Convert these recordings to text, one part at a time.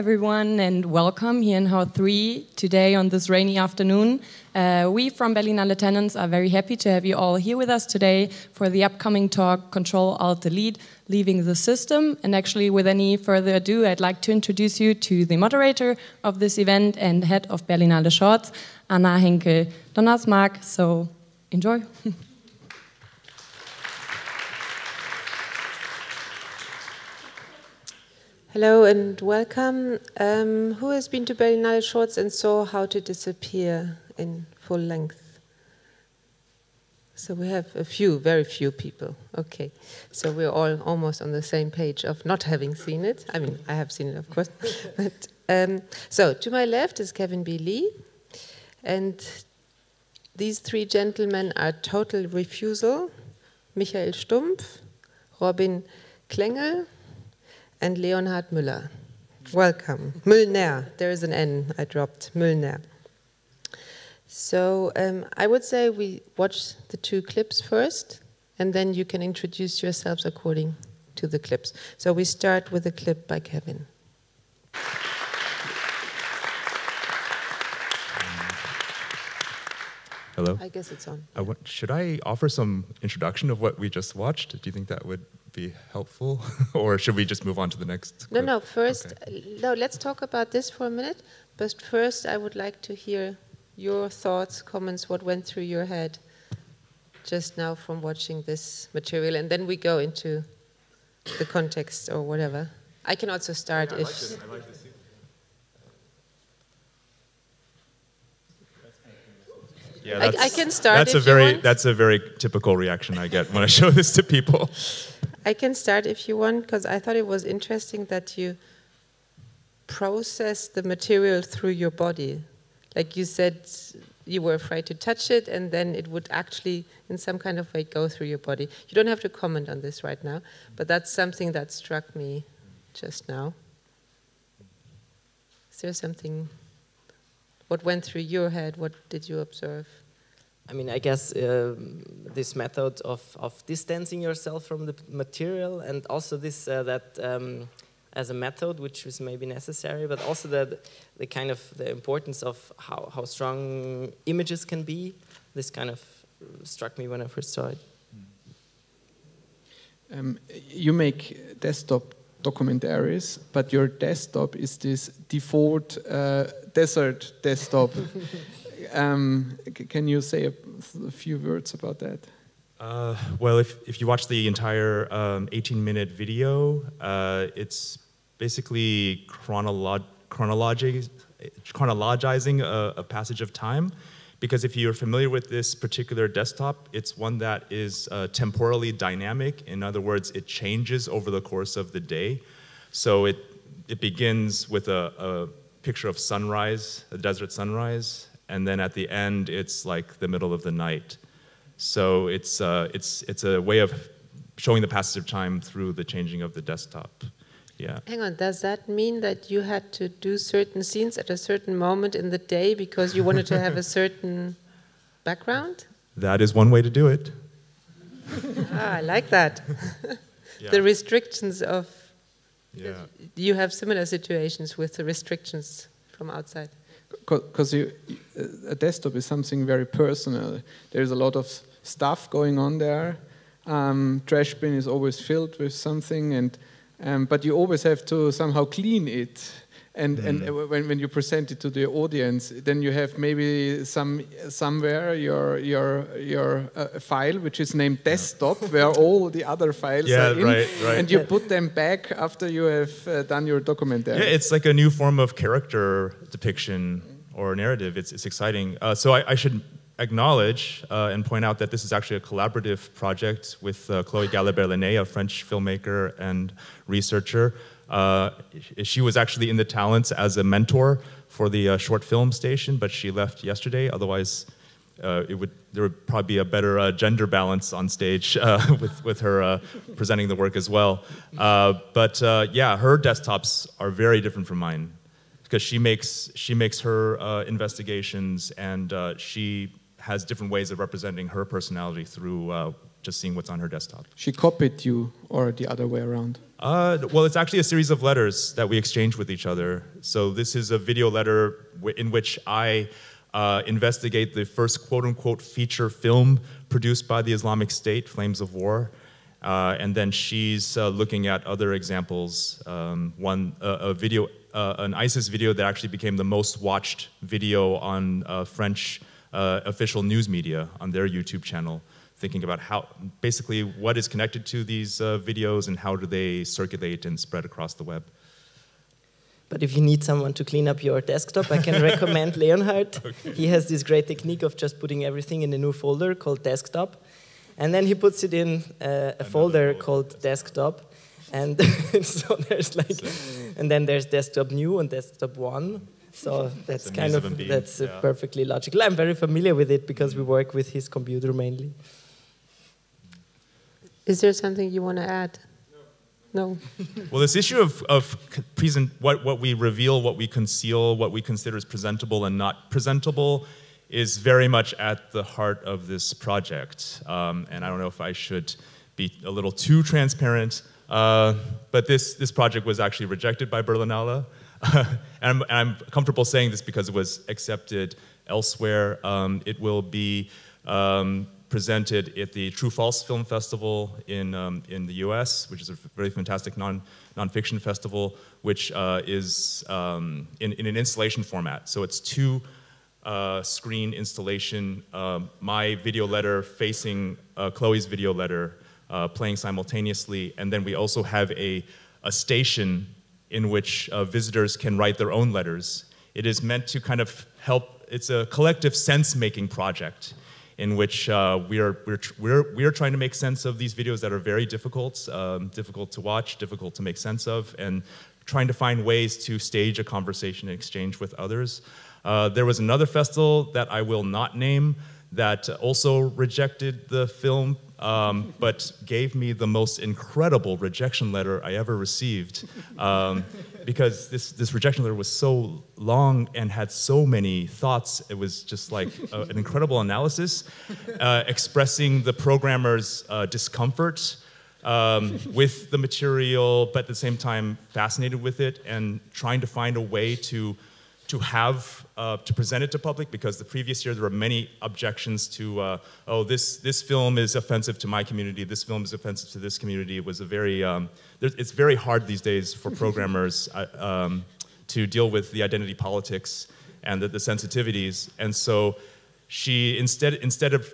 Everyone, and welcome here in Hall 3 today on this rainy afternoon. Uh, we from Berlinale Talents are very happy to have you all here with us today for the upcoming talk Control Alt Delete Leaving the System. And actually, with any further ado, I'd like to introduce you to the moderator of this event and head of Berlinale Shorts, Anna Henckel Donnersmarck. So enjoy. Hello and welcome. Um, who has been to Berlinale Shorts and saw how to disappear in full length? So we have a few, very few people. Okay, so we're all almost on the same page of not having seen it. I mean, I have seen it, of course. but um, so to my left is Kevin B. Lee, and these three gentlemen are Total Refusal: Michael Stumpf, Robin Klengel and Leonhard Müller. Welcome. Müllner, there is an N I dropped, Müllner. So um, I would say we watch the two clips first, and then you can introduce yourselves according to the clips. So we start with a clip by Kevin. Hello. I guess it's on. I should I offer some introduction of what we just watched? Do you think that would be helpful, or should we just move on to the next? No, no. First, okay. Uh, no. Let's talk about this for a minute. But first, I would like to hear your thoughts, comments, what went through your head just now from watching this material, and then we go into the context or whatever. I can also start yeah, I if. Like Yeah, I, I, can start. That's a very that's a very typical reaction I get when I show this to people. I can start if you want, because I thought it was interesting that you process the material through your body. Like you said, you were afraid to touch it, and then it would actually, in some kind of way, go through your body. You don't have to comment on this right now, but that's something that struck me just now. Is there something? What went through your head? What did you observe? I mean, I guess uh, this method of, of distancing yourself from the material, and also this uh, that um, as a method, which is maybe necessary, but also the the kind of the importance of how how strong images can be. This kind of struck me when I first saw it. Um, you make desktop documentaries, but your desktop is this default uh, desert desktop. Um, can you say a, a, few words about that? Uh, well, if, if you watch the entire um, 18 minute video, uh, it's basically chronolo chronologizing a, a, passage of time. Because if you're familiar with this particular desktop, it's one that is uh, temporally dynamic. In other words, it changes over the course of the day. So it, it begins with a, a picture of sunrise, a desert sunrise, and then at the end it's like the middle of the night. So it's uh, it's it's a way of showing the passage of time through the changing of the desktop. Yeah. Hang on, does that mean that you had to do certain scenes at a certain moment in the day because you wanted to have a certain background? That is one way to do it. ah, I like that. yeah. The restrictions of. Yeah. You have similar situations with the restrictions from outside because a desktop is something very personal. There's a lot of stuff going on there. Um, trash bin is always filled with something, and um, but you always have to somehow clean it. And, mm. and when, when you present it to the audience, then you have maybe some somewhere your your your uh, file which is named desktop, where all the other files yeah, are in, right, right. and you put them back after you have uh, done your documentary. Yeah, it's like a new form of character depiction or narrative. It's, it's exciting. Uh, so I, I, should acknowledge uh, and point out that this is actually a collaborative project with uh, Chloe Galibert-Laîné, a French filmmaker and researcher. Uh, she was actually in the talents as a mentor for the uh, short film station, but she left yesterday. Otherwise, uh, it would there would probably be a better uh, gender balance on stage uh, with with her presenting the work as well. but yeah, her desktops are very different from mine because she makes she makes her investigations and she has different ways of representing her personality through just seeing what's on her desktop. She copied you, or the other way around? Uh, well, it's actually a series of letters that we exchange with each other. So this is a video letter in which I uh, investigate the first quote-unquote feature film produced by the Islamic State, Flames of War. Uh, and then she's uh, looking at other examples. Um, one, a video, uh, an ISIS video that actually became the most watched video on uh, French official news media on their YouTube channel thinking about how, basically, what is connected to these uh, videos and how do they circulate and spread across the web. But if you need someone to clean up your desktop, I can recommend Leonhard. Okay. He has this great technique of just putting everything in a new folder called desktop. And then he puts it in uh, a folder called desktop. And so there's like, and then there's desktop new and desktop one. So that's kind of, that's uh, yeah. perfectly logical. I'm very familiar with it because we work with his computer mainly. Is there something you want to add? No. well, this issue of, of present, what, what we reveal, what we conceal, what we consider as presentable and not presentable is very much at the heart of this project. Um, and I don't know if I should be a little too transparent, uh, but this, this project was actually rejected by Berlinale. and, I'm, and, I'm, comfortable saying this because it was accepted elsewhere. Um, it will be um, presented at the True False Film Festival in, um, in the US, which is a very fantastic non, nonfiction festival, which uh, is um, in, in an installation format. So it's two uh, screen installation, uh, my video letter facing uh, Chloe's video letter uh, playing simultaneously, and then we also have a, a station in which uh, visitors can write their own letters. It is meant to kind of help, it's a collective sense-making project in which uh, we, are, we're, we're, we are trying to make sense of these videos that are very difficult, um, difficult to watch, difficult to make sense of, and trying to find ways to stage a conversation and exchange with others. Uh, there was another festival that I will not name that also rejected the film um, but gave me the most incredible rejection letter I ever received. Um, because this, this rejection letter was so long and had so many thoughts. It was just like a, an incredible analysis, uh, expressing the programmer's uh, discomfort um, with the material, but at the same time fascinated with it and trying to find a way to to have uh, to present it to public because the previous year there were many objections to uh, oh this this film is offensive to my community this film is offensive to this community. It was a very um, it's very hard these days for programmers uh, um, to deal with the identity politics and the, the, sensitivities. And so she instead instead of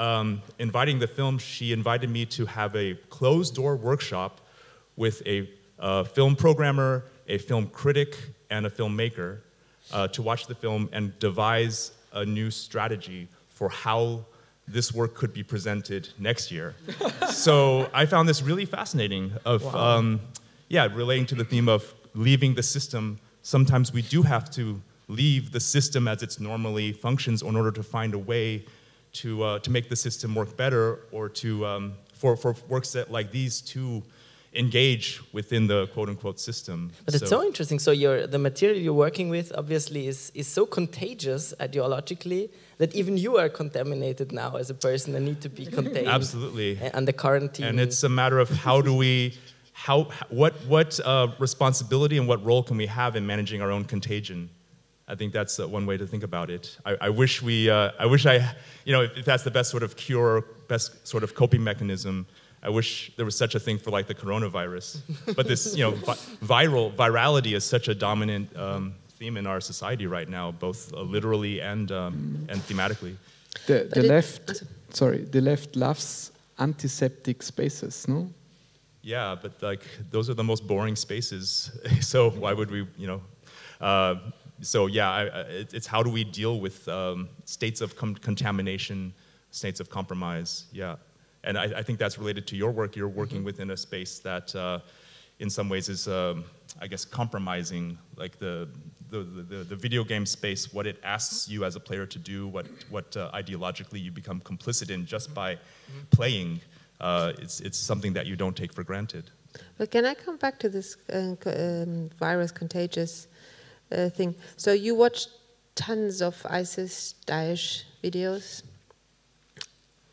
um, inviting the film she invited me to have a closed door workshop with a uh, film programmer a film critic and a filmmaker uh, to watch the film and devise a new strategy for how this work could be presented next year. so I found this really fascinating of, wow. um, yeah, relating to the theme of leaving the system. Sometimes we do have to leave the system as it normally functions in order to find a way to, uh, to make the system work better or to, um, for, for works that, like these two engage within the quote unquote system. But so. it's so interesting. So your the material you're working with obviously is is so contagious ideologically that even you are contaminated now as a person and need to be contained. Absolutely. And the quarantine. And it's a matter of how do we how what what uh, responsibility and what role can we have in managing our own contagion? I think that's uh, one way to think about it. I, I wish we, uh, I wish I, you know, if that's the best sort of cure, best sort of coping mechanism, I wish there was such a thing for like the coronavirus. but this, you know, vi viral virality is such a dominant um, theme in our society right now, both uh, literally and um, and thematically. The, the left, sorry, the left loves antiseptic spaces, no? Yeah, but like those are the most boring spaces. so why would we, you know? Uh, so yeah, I, I, it's how do we deal with um, states of contamination, states of compromise? Yeah and I, I, think that's related to your work. You're working mm-hmm. within a space that, uh, in some ways, is um, I guess compromising, like the, the the, the video game space, what it asks you as a player to do, what what uh, ideologically you become complicit in just by mm-hmm. playing. Uh, it's it's something that you don't take for granted. But can I come back to this uh, um, virus contagious uh, thing? So you watched tons of ISIS Daesh videos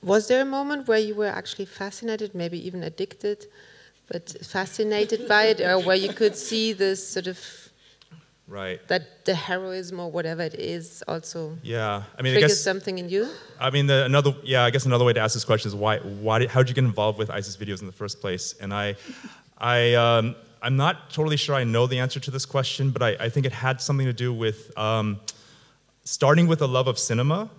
was there a moment where you were actually fascinated, maybe even addicted but fascinated by it, or where you could see this sort of Right. that the heroism or whatever it is also Yeah. I mean, I guess. something in you? I mean, the, another. Yeah, I guess another way to ask this question is why? Why? Did, how did you get involved with ISIS videos in the first place? And I, I, um, I'm not totally sure I know the answer to this question, but I, I think it had something to do with um, starting with a love of cinema.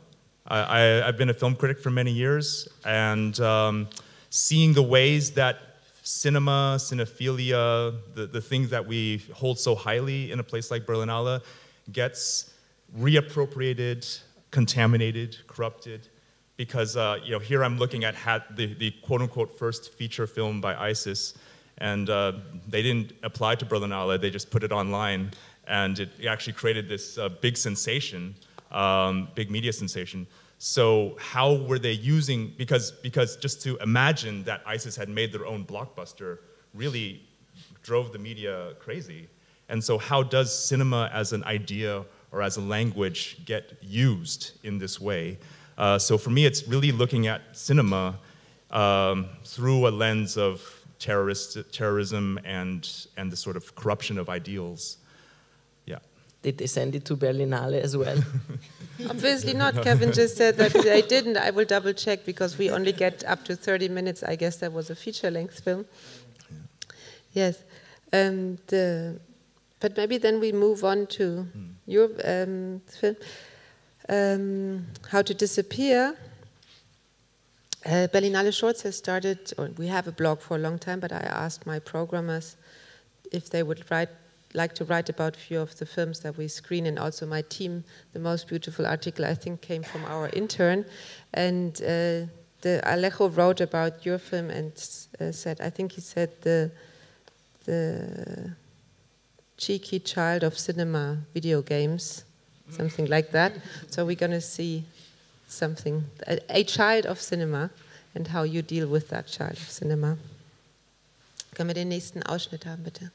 I, I've been a film critic for many years, and um, seeing the ways that cinema, cinephilia, the, the things that we hold so highly in a place like Berlinale gets reappropriated, contaminated, corrupted. Because uh, you know, here I'm looking at hat, the, the quote-unquote first feature film by ISIS, and uh, they didn't apply to Berlinale, they just put it online, and it actually created this uh, big sensation, um, big media sensation. So how were they using, because, because just to imagine that ISIS had made their own blockbuster really drove the media crazy. And so how does cinema as an idea or as a language get used in this way? Uh, so for me, it's really looking at cinema um, through a lens of terrorist, terrorism and, and the sort of corruption of ideals. Yeah. Did they send it to Berlinale as well? Obviously not. Kevin just said that they didn't. I will double check because we only get up to 30 minutes. I guess that was a feature length film. Yes. Um, the, but maybe then we move on to your um, film, um, How to Disappear. Uh, Berlinale Shorts has started, or we have a blog for a long time, but I asked my programmers if they would write, like to write about a few of the films that we screen, and also my team. The most beautiful article, I think, came from our intern. And uh, the Alejo wrote about your film and uh, said, I think he said, the, the cheeky child of cinema video games, something like that. So we're going to see something, a, a, child of cinema and how you deal with that child of cinema. Können wir den nächsten Ausschnitt haben, bitte?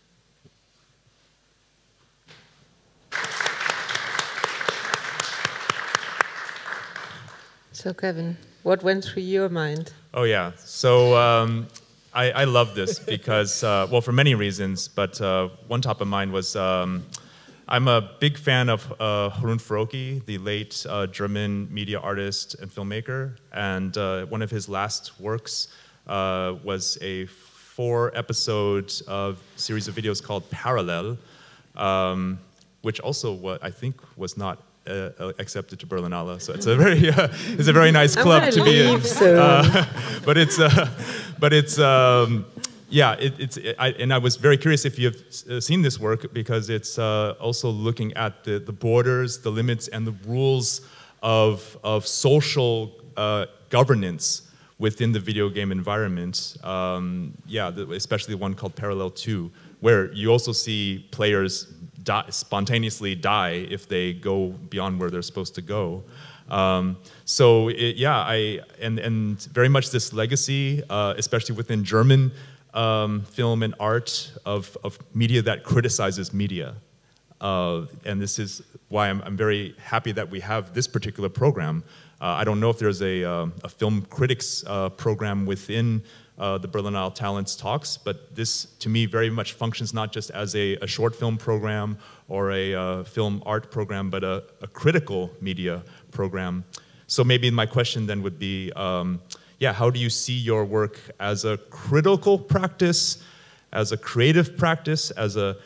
So, Kevin, what went through your mind? Oh, yeah. So um, I, I, love this because, uh, well, for many reasons, but uh, one top of mind was um, I'm a big fan of uh, Harun Farocki, the late uh, German media artist and filmmaker. And uh, one of his last works uh, was a four episode series of videos called Parallel, um, which also what I think was not uh, accepted to Berlinale. So it's a very uh, it's a very nice club to be in. Uh, but it's but it's. Um, yeah, it, it's it, I, and I was very curious if you've seen this work because it's also looking at the, the borders, the limits, and the rules of of social governance within the video game environment. Um, yeah, the, especially the one called Parallel 2, where you also see players die, spontaneously die if they go beyond where they're supposed to go. Um, so it, yeah, I and and very much this legacy, uh, especially within German um, film and art of of media that criticizes media. Uh, and this is why I'm, I'm, very happy that we have this particular program. Uh, I don't know if there's a, uh, a film critics uh, program within uh, the Berlinale Talents Talks, but this to me very much functions not just as a, a short film program or a uh, film art program, but a, a, critical media program. So maybe my question then would be, um, yeah, how do you see your work as a critical practice, as a creative practice, as a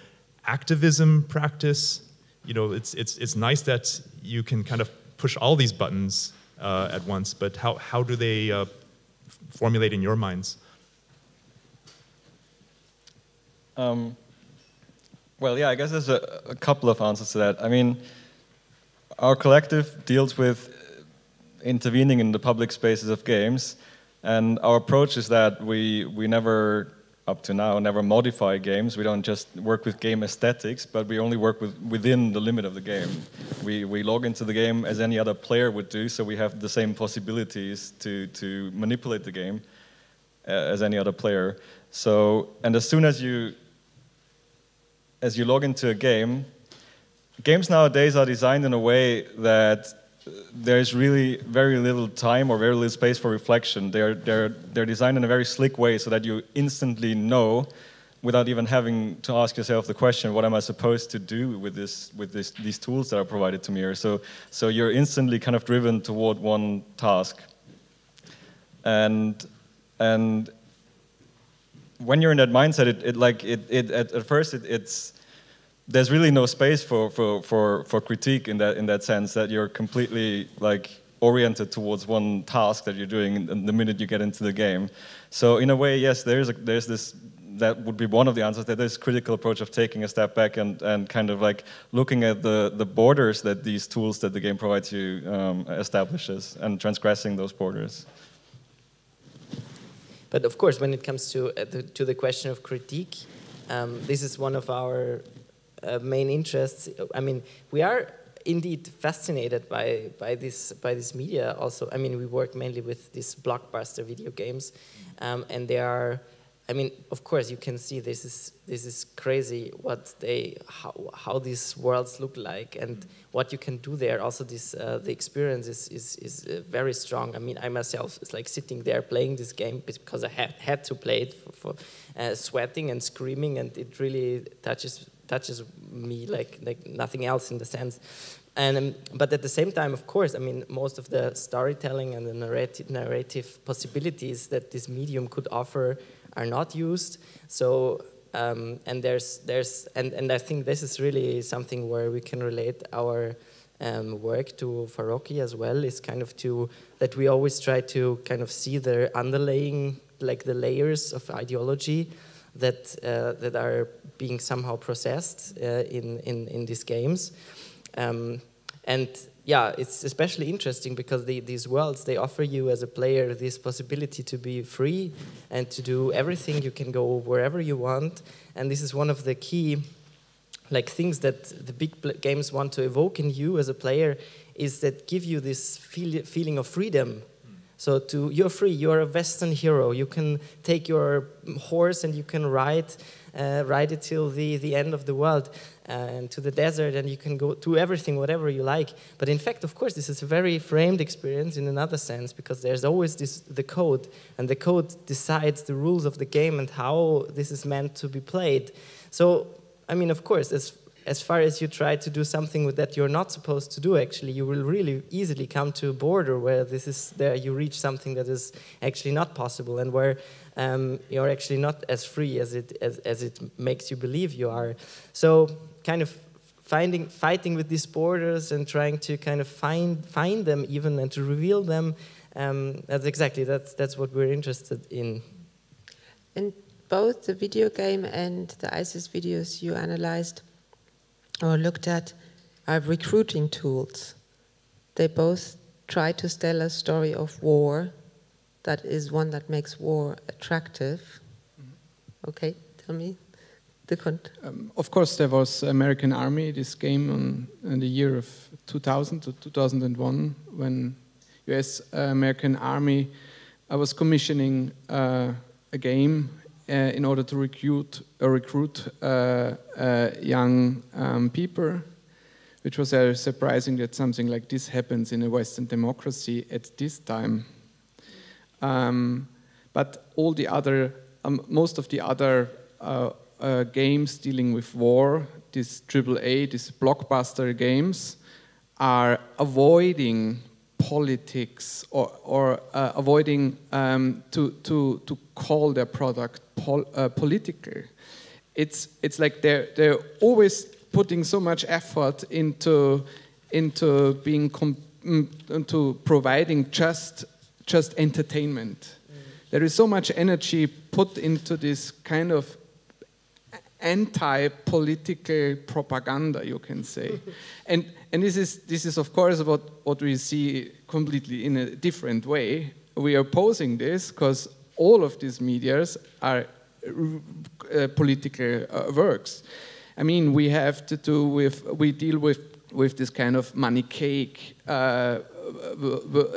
activism practice? You know, it's, it's, it's nice that you can kind of push all these buttons uh, at once, but how, how do they uh, formulate in your minds? Um, well, yeah, I guess there's a, a, couple of answers to that. I mean, our collective deals with intervening in the public spaces of games, and our approach is that we, we never, up to now, never modify games. We don't just work with game aesthetics, but we only work with, within the limit of the game. We, we log into the game as any other player would do, so we have the same possibilities to, to manipulate the game uh, as any other player. So, and as soon as you as you log into a game, games nowadays are designed in a way that there's really very little time or very little space for reflection. They're, they're, they're designed in a very slick way so that you instantly know without even having to ask yourself the question, what am I supposed to do with, this, with this, these tools that are provided to me? So, so you're instantly kind of driven toward one task. And, and when you're in that mindset, it, it like, it, it, at, at first it, it's, there's really no space for, for, for, for critique in that, in that sense that you're completely like oriented towards one task that you're doing the minute you get into the game. So in a way, yes, there's, a, there's this, that would be one of the answers, that this critical approach of taking a step back and, and kind of like looking at the, the borders that these tools that the game provides you um, establishes and transgressing those borders. But of course, when it comes to, uh, the, to the question of critique, um, this is one of our uh, main interests. I mean, we are indeed fascinated by by this by this media. Also, I mean, we work mainly with these blockbuster video games, um, and they are. I mean, of course, you can see this is this is crazy what they how how these worlds look like and what you can do there. Also, this uh, the experience is is, is uh, very strong. I mean, I myself is like sitting there playing this game because I had had to play it for, for uh, sweating and screaming, and it really touches touches me like like nothing else in the sense. And um, but at the same time, of course, I mean, most of the storytelling and the narrative, narrative possibilities that this medium could offer are not used. So um, and there's there's and and I think this is really something where we can relate our um, work to Farocki as well. Is kind of to that we always try to kind of see the underlying like the layers of ideology that uh, that are being somehow processed uh, in, in in these games, um, and yeah, it's especially interesting because the, these worlds they offer you as a player this possibility to be free and to do everything. You can go wherever you want, and this is one of the key like things that the big games want to evoke in you as a player is that give you this feel, feeling of freedom so to you're free. You're a Western hero. You can take your horse and you can ride, uh, ride it till the, the end of the world uh, and to the desert, and you can go do everything, whatever you like. But in fact, of course, this is a very framed experience in another sense because there's always this the code, and the code decides the rules of the game and how this is meant to be played. So I mean, of course, as as far as you try to do something with that you're not supposed to do, actually, you will really easily come to a border where this is there. You reach something that is actually not possible, and where um, you're actually not as free as it as, as it makes you believe you are. So, kind of finding fighting with these borders and trying to kind of find find them even and to reveal them. Um, that's exactly that's that's what we're interested in. In both the video game and the ISIS videos you analyzed or looked at are recruiting tools. They both try to tell a story of war that is one that makes war attractive. Mm-hmm. Okay, tell me. The um, of course, there was American Army, this game on, in the year of 2000 to 2001, when U.S. Uh, American Army I was commissioning uh, a game uh, in order to recruit or recruit uh, uh, young um, people, which was surprising that something like this happens in a Western democracy at this time. Um, but all the other, um, most of the other uh, uh, games dealing with war, these AAA, these blockbuster games, are avoiding politics or, or uh, avoiding um, to, to, to call their product pol uh, political. It's, it's like they're, they're always putting so much effort into, into being mm, into providing just, just entertainment. Mm. There is so much energy put into this kind of anti-political propaganda, you can say. and, and this, is, this is, of course, what, what we see completely in a different way. We are opposing this because all of these medias are uh, political uh, works. I mean, we have to do with, we deal with, with this kind of Manichaean uh,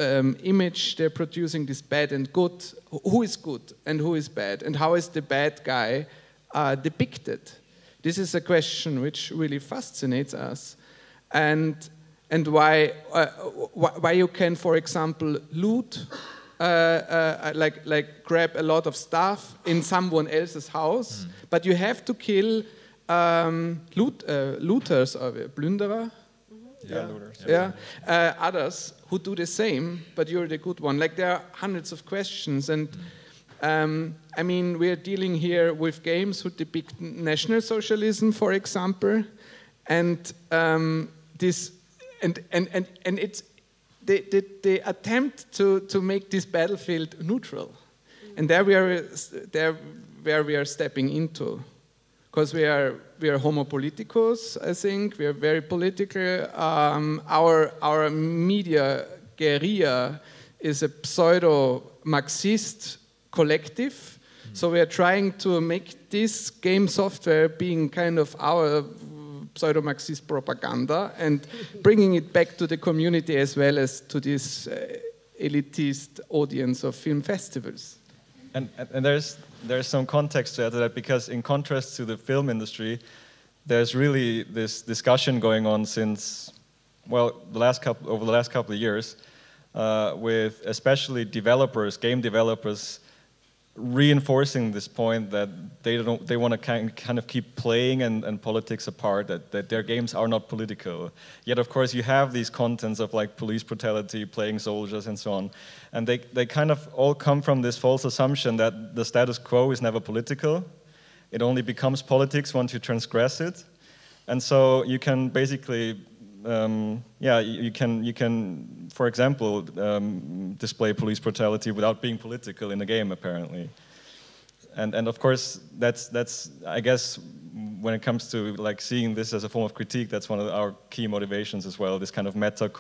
um, image they're producing, this bad and good. Who is good and who is bad? And how is the bad guy uh, depicted? This is a question which really fascinates us. And, and why uh, why you can, for example, loot. Uh, uh, like like grab a lot of stuff in someone else's house, mm. but you have to kill um, loot, uh, looters or plünderer. Yeah. Yeah, uh, others who do the same, but you're the good one. Like there are hundreds of questions, and um, I mean we're dealing here with games who depict national socialism, for example, and um, this and and and and it's they, they, they, attempt to, to make this battlefield neutral. And there we are, there where we are stepping into. Because we are, we are homo politicos, I think, we are very political. Um, our, our media guerrilla is a pseudo Marxist collective. Mm. So we are trying to make this game software being kind of our pseudo-Marxist propaganda and bringing it back to the community as well as to this uh, elitist audience of film festivals. And, and there's, there's some context to that because in contrast to the film industry, there's really this discussion going on since, well, the last couple, over the last couple of years, uh, with especially developers, game developers, reinforcing this point that they don't they want to kind, of keep playing and, and politics apart that, that their games are not political. Yet of course you have these contents of like police brutality playing soldiers and so on. And they, they kind of all come from this false assumption that the status quo is never political. It only becomes politics once you transgress it. And so you can basically um, yeah, you can, you can, for example, um, display police brutality without being political in the game, apparently. And, and of course, that's, that's, I guess, when it comes to like seeing this as a form of critique, that's one of our key motivations as well, this kind of meta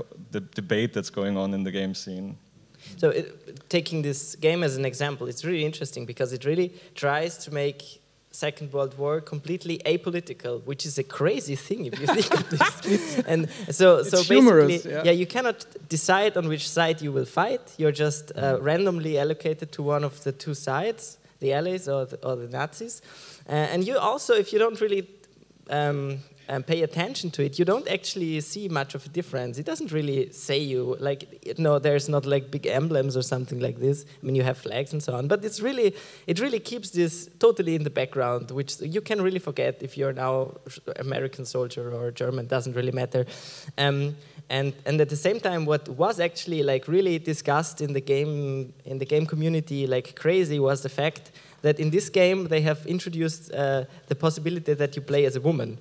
debate that's going on in the game scene. So it, taking this game as an example, it's really interesting because it really tries to make Second World War completely apolitical, which is a crazy thing if you think of this. and so, it's so humorous, basically, yeah. yeah. you cannot decide on which side you will fight. You're just uh, randomly allocated to one of the two sides, the Allies or the, or the Nazis. Uh, and you also, if you don't really um, and pay attention to it, you don't actually see much of a difference. It doesn't really say you like no, there's not like big emblems or something like this. I mean, you have flags and so on, but it's really it really keeps this totally in the background, which you can really forget if you're now American soldier or German. Doesn't really matter. Um, and and at the same time, what was actually like really discussed in the game in the game community like crazy was the fact that in this game they have introduced uh, the possibility that you play as a woman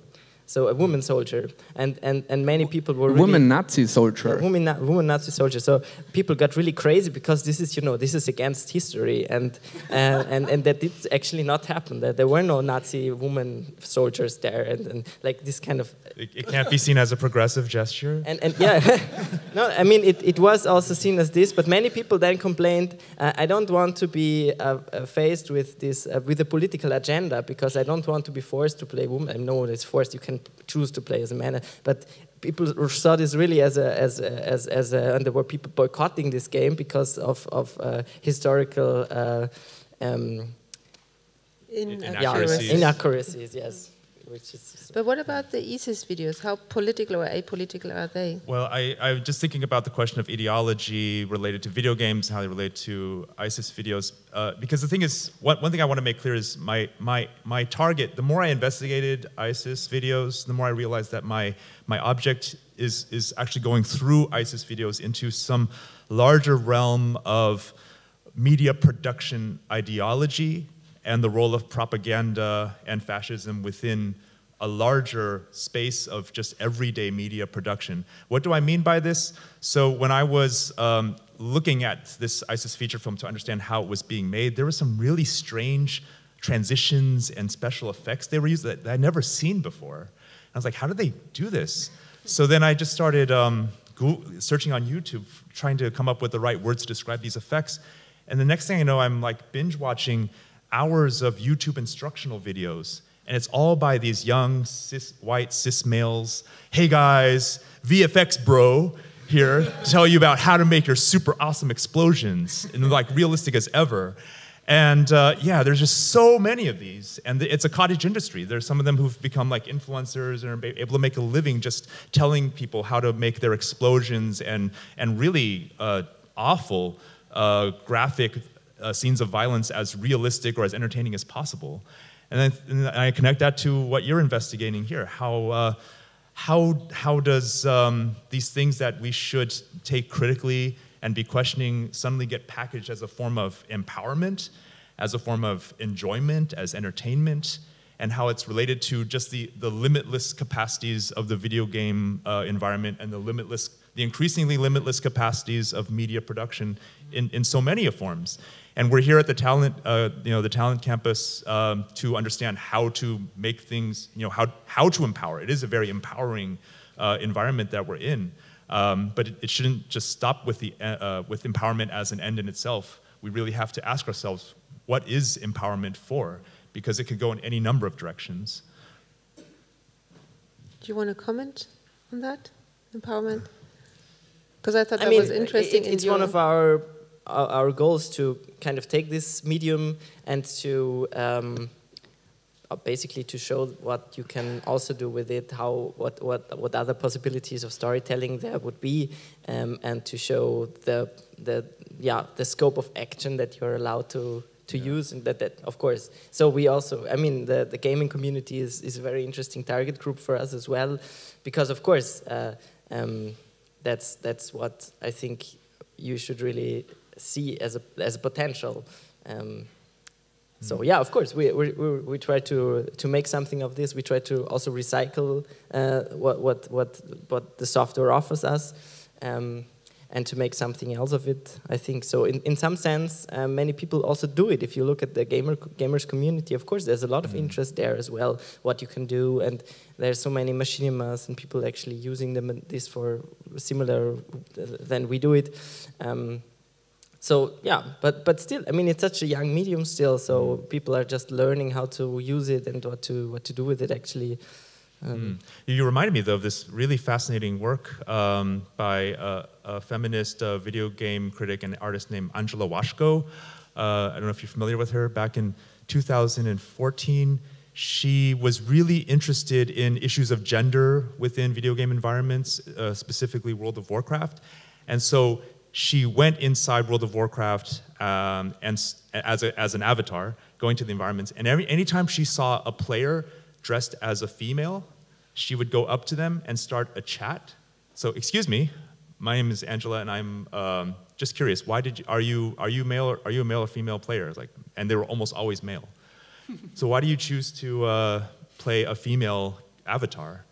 so a woman soldier, and, and, and many people were really, woman Nazi soldier. woman, woman Nazi soldier. So people got really crazy because this is you know this is against history, and uh, and and that did actually not happen. That there were no Nazi woman soldiers there, and, and like this kind of. It, it can't be seen as a progressive gesture. And and yeah, no, I mean it, it was also seen as this, but many people then complained. Uh, I don't want to be uh, uh faced with this uh, with a political agenda because I don't want to be forced to play woman. No one is forced. You can choose to play as a man. But people saw this really as a, as a, as, as a, and there were people boycotting this game because of, of uh, historical uh, um, inaccuracies. Yeah, inaccuracies, yes. Which is but what about the ISIS videos? How political or apolitical are they? Well, I, I'm just thinking about the question of ideology related to video games, how they relate to ISIS videos. Uh, because the thing is, one, one thing I want to make clear is my, my, my target, the more I investigated ISIS videos, the more I realized that my, my object is, is actually going through ISIS videos into some larger realm of media production ideology and the role of propaganda and fascism within a larger space of just everyday media production. What do I mean by this? So when I was um, looking at this ISIS feature film to understand how it was being made, there were some really strange transitions and special effects they were using that I'd never seen before. I was like, how did they do this? So then I just started um, Google, searching on YouTube, trying to come up with the right words to describe these effects. And the next thing I know, I'm like binge watching hours of YouTube instructional videos. And it's all by these young cis, white cis males. Hey guys, VFX bro here to tell you about how to make your super awesome explosions and like realistic as ever. And uh, yeah, there's just so many of these, and it's a cottage industry. There's some of them who've become like influencers and are able to make a living just telling people how to make their explosions and and really uh, awful uh, graphic uh, scenes of violence as realistic or as entertaining as possible. And then and I connect that to what you're investigating here. How uh, how how does um, these things that we should take critically and be questioning suddenly get packaged as a form of empowerment, as a form of enjoyment, as entertainment, and how it's related to just the, the limitless capacities of the video game uh, environment and the limitless, the increasingly limitless capacities of media production in, in so many forms. And we're here at the talent, uh, you know, the talent campus um, to understand how to make things, you know, how, how to empower. It is a very empowering uh, environment that we're in. Um, but it, it, shouldn't just stop with, the, uh, uh, with empowerment as an end in itself. We really have to ask ourselves, what is empowerment for? Because it could go in any number of directions. Do you want to comment on that, empowerment? Because I thought I that mean, was interesting. It, it's in one of our, our, our is to kind of take this medium and to um, uh, basically to show what you can also do with it, how what what what other possibilities of storytelling there would be, um, and to show the the yeah the scope of action that you're allowed to to yeah. use and that, that of course so we also i mean the, the gaming community is, is a very interesting target group for us as well because of course uh, um, that's that's what i think you should really see as a as a potential um, so yeah, of course, we, we, we, try to, to make something of this. We try to also recycle uh, what, what, what, what the software offers us um, and to make something else of it, I think. So in, in some sense, uh, many people also do it. If you look at the gamer, gamers community, of course, there's a lot of mm. interest there as well, what you can do. And there's so many machinimas and people actually using them this for similar uh, than we do it. Um, so yeah, but but still, I mean, it's such a young medium still. So people are just learning how to use it and what to what to do with it actually. Um, mm. You reminded me though of this really fascinating work um, by a, a feminist uh, video game critic and artist named Angela Washko. Uh, I don't know if you're familiar with her. Back in 2014, she was really interested in issues of gender within video game environments, uh, specifically World of Warcraft. And so she went inside World of Warcraft um, and as, a, as an avatar, going to the environments. And every anytime she saw a player dressed as a female, she would go up to them and start a chat. So, excuse me, my name is Angela, and I'm um, just curious. Why did you, are you are you male or are you a male or female player? Like, and they were almost always male. so why do you choose to uh, play a female avatar?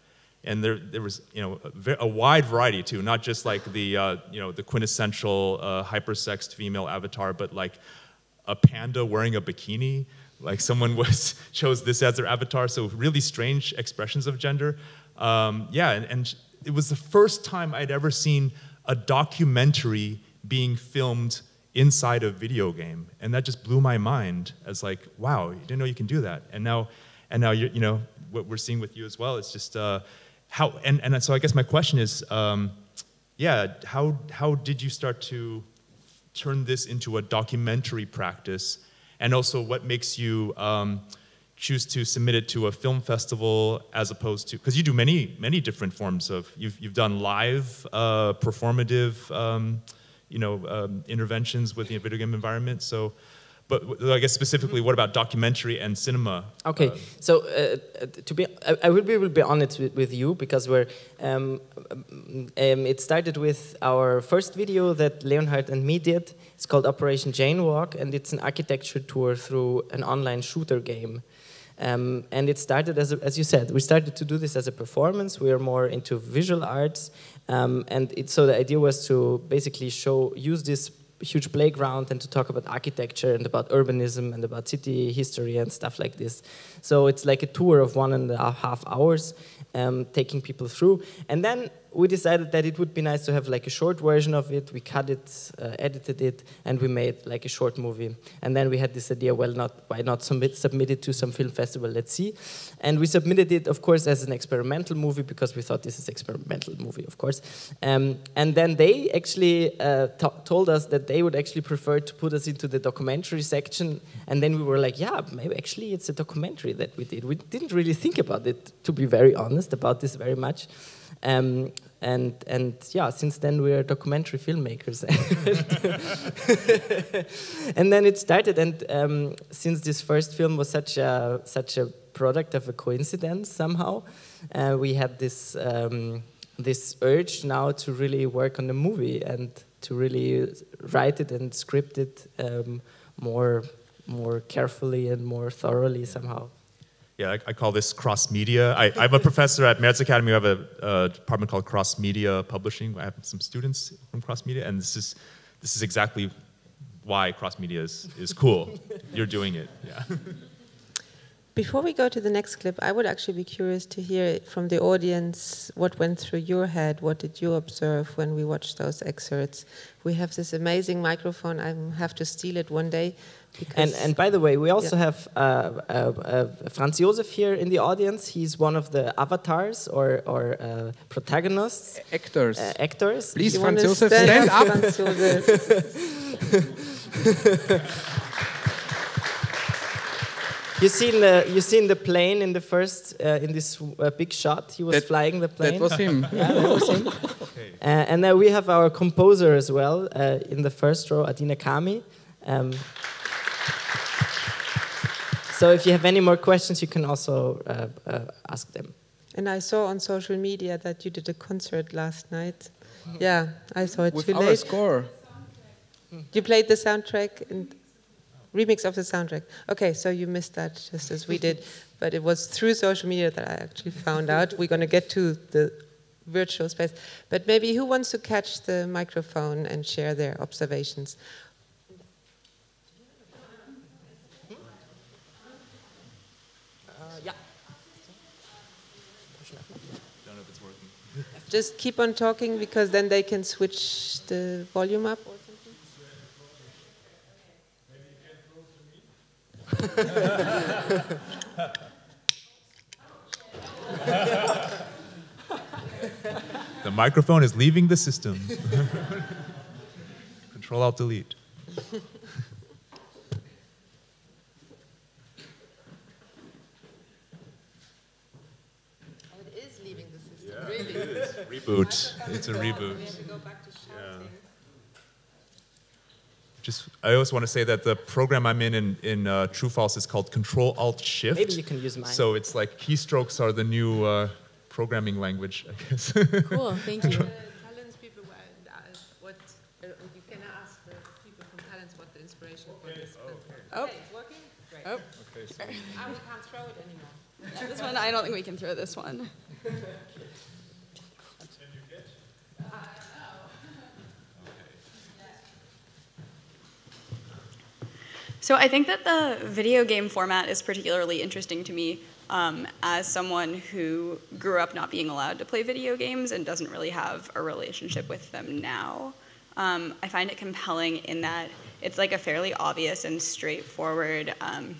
And there, there was you know a, a, wide variety too, not just like the uh, you know the quintessential uh, hypersexed female avatar, but like a panda wearing a bikini. Like someone was chose this as their avatar, so really strange expressions of gender. Um, yeah, and, and it was the first time I'd ever seen a documentary being filmed inside a video game, and that just blew my mind. As like, wow, you didn't know you can do that, and now, and now you you know what we're seeing with you as well. It's just. Uh, how and, and so I guess my question is, um, yeah, how how did you start to turn this into a documentary practice, and also what makes you um, choose to submit it to a film festival as opposed to because you do many many different forms of you've you've done live uh, performative um, you know um, interventions with the video game environment. So but I guess specifically, what about documentary and cinema? Okay, uh, so uh, to be, I, I, will be, will be honest with, with you because we're. Um, um, it started with our first video that Leonhard and me did. It's called Operation Jane Walk, and it's an architecture tour through an online shooter game. Um, and it started as, a, as you said, we started to do this as a performance. We are more into visual arts, um, and it, so the idea was to basically show use this huge playground and to talk about architecture and about urbanism and about city history and stuff like this. So it's like a tour of one and a half hours, um, taking people through. And then we decided that it would be nice to have like a short version of it. We cut it, uh, edited it, and we made like a short movie. And then we had this idea: well, not why not submit submit it to some film festival? Let's see. And we submitted it, of course, as an experimental movie because we thought this is experimental movie, of course. Um, and then they actually uh, told us that they would actually prefer to put us into the documentary section. And then we were like, yeah, maybe actually it's a documentary that we did. We didn't really think about it, to be very honest, about this very much. Um, and and yeah, since then we are documentary filmmakers. and then it started, and um, since this first film was such a such a product of a coincidence somehow, uh, we had this um, this urge now to really work on the movie and to really write it and script it um, more more carefully and more thoroughly somehow. Yeah, I, I, call this cross media. I, am a professor at Merz Academy. We have a, a, department called cross media publishing. I have some students from cross media, and this is this is exactly why cross media is, is cool. You're doing it. Yeah. Before we go to the next clip, I would actually be curious to hear from the audience what went through your head. What did you observe when we watched those excerpts? We have this amazing microphone. I have to steal it one day. And, and by the way, we also yeah. have uh, uh, uh, Franz Josef here in the audience. He's one of the avatars or, or uh, protagonists. Actors. Uh, actors. Please, Franz Josef, stand, stand up. You seen the you seen the plane in the first uh, in this uh, big shot. He was that, flying the plane. That was him. yeah, that was him. Okay. Uh, and then we have our composer as well uh, in the first row, Adina Kami. Um, so if you have any more questions, you can also uh, uh, ask them. And I saw on social media that you did a concert last night. Yeah, I saw it With too our late. score. You played the soundtrack and remix of the soundtrack. Okay, so you missed that just as we did, but it was through social media that I actually found out. We're going to get to the virtual space, but maybe who wants to catch the microphone and share their observations? Just keep on talking because then they can switch the volume up. the microphone is leaving the system. Control Alt Delete. Oh, it is leaving the system. Really? It is. Reboot. It's a reboot. just I always want to say that the program I'm in in, in uh, True False is called Control Alt Shift. Maybe you can use mine. So it's like keystrokes are the new uh, programming language, I guess. cool, thank you. people, uh, what, uh, you can ask the people from Talents what the inspiration for this. Oh, okay. oh. Okay, it's working? Great. Oh. Okay, so. I can't throw it anymore. Yeah, this one, I don't think we can throw this one. So I think that the video game format is particularly interesting to me um, as someone who grew up not being allowed to play video games and doesn't really have a relationship with them now. Um, I find it compelling in that it's like a fairly obvious and straightforward um,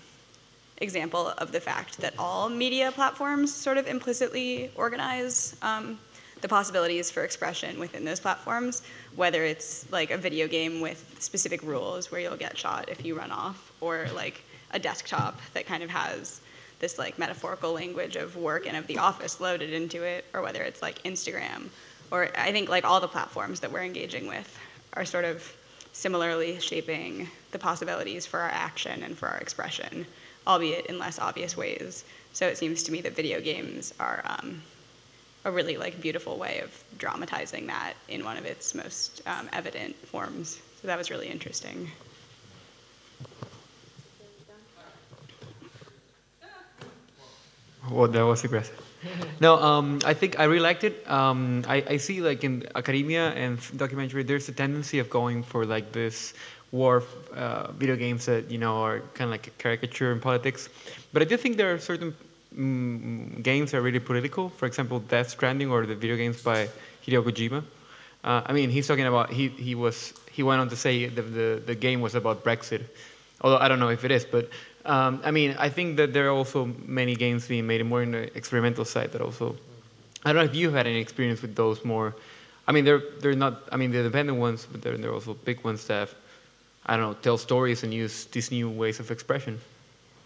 example of the fact that all media platforms sort of implicitly organize um, the possibilities for expression within those platforms, whether it's like a video game with specific rules where you'll get shot if you run off, or like a desktop that kind of has this like metaphorical language of work and of the office loaded into it, or whether it's like Instagram, or I think like all the platforms that we're engaging with are sort of similarly shaping the possibilities for our action and for our expression, albeit in less obvious ways. So it seems to me that video games are um, a really like beautiful way of dramatizing that in one of its most um, evident forms. So that was really interesting. Well, that was aggressive. no, um, I think I really liked it. Um, I, I see like in academia and documentary, there's a tendency of going for like this war uh, video games that you know are kind of like a caricature in politics. But I do think there are certain mm, games are really political. For example, Death Stranding or the video games by Hideo Kojima. Uh, I mean, he's talking about he he was he went on to say the, the the game was about Brexit, although I don't know if it is, but. Um, I mean, I think that there are also many games being made more in the experimental side that also. I don't know if you've had any experience with those more. I mean, they're they're not. I mean, they're independent ones, but they're, they're also big ones that have, I don't know, tell stories and use these new ways of expression.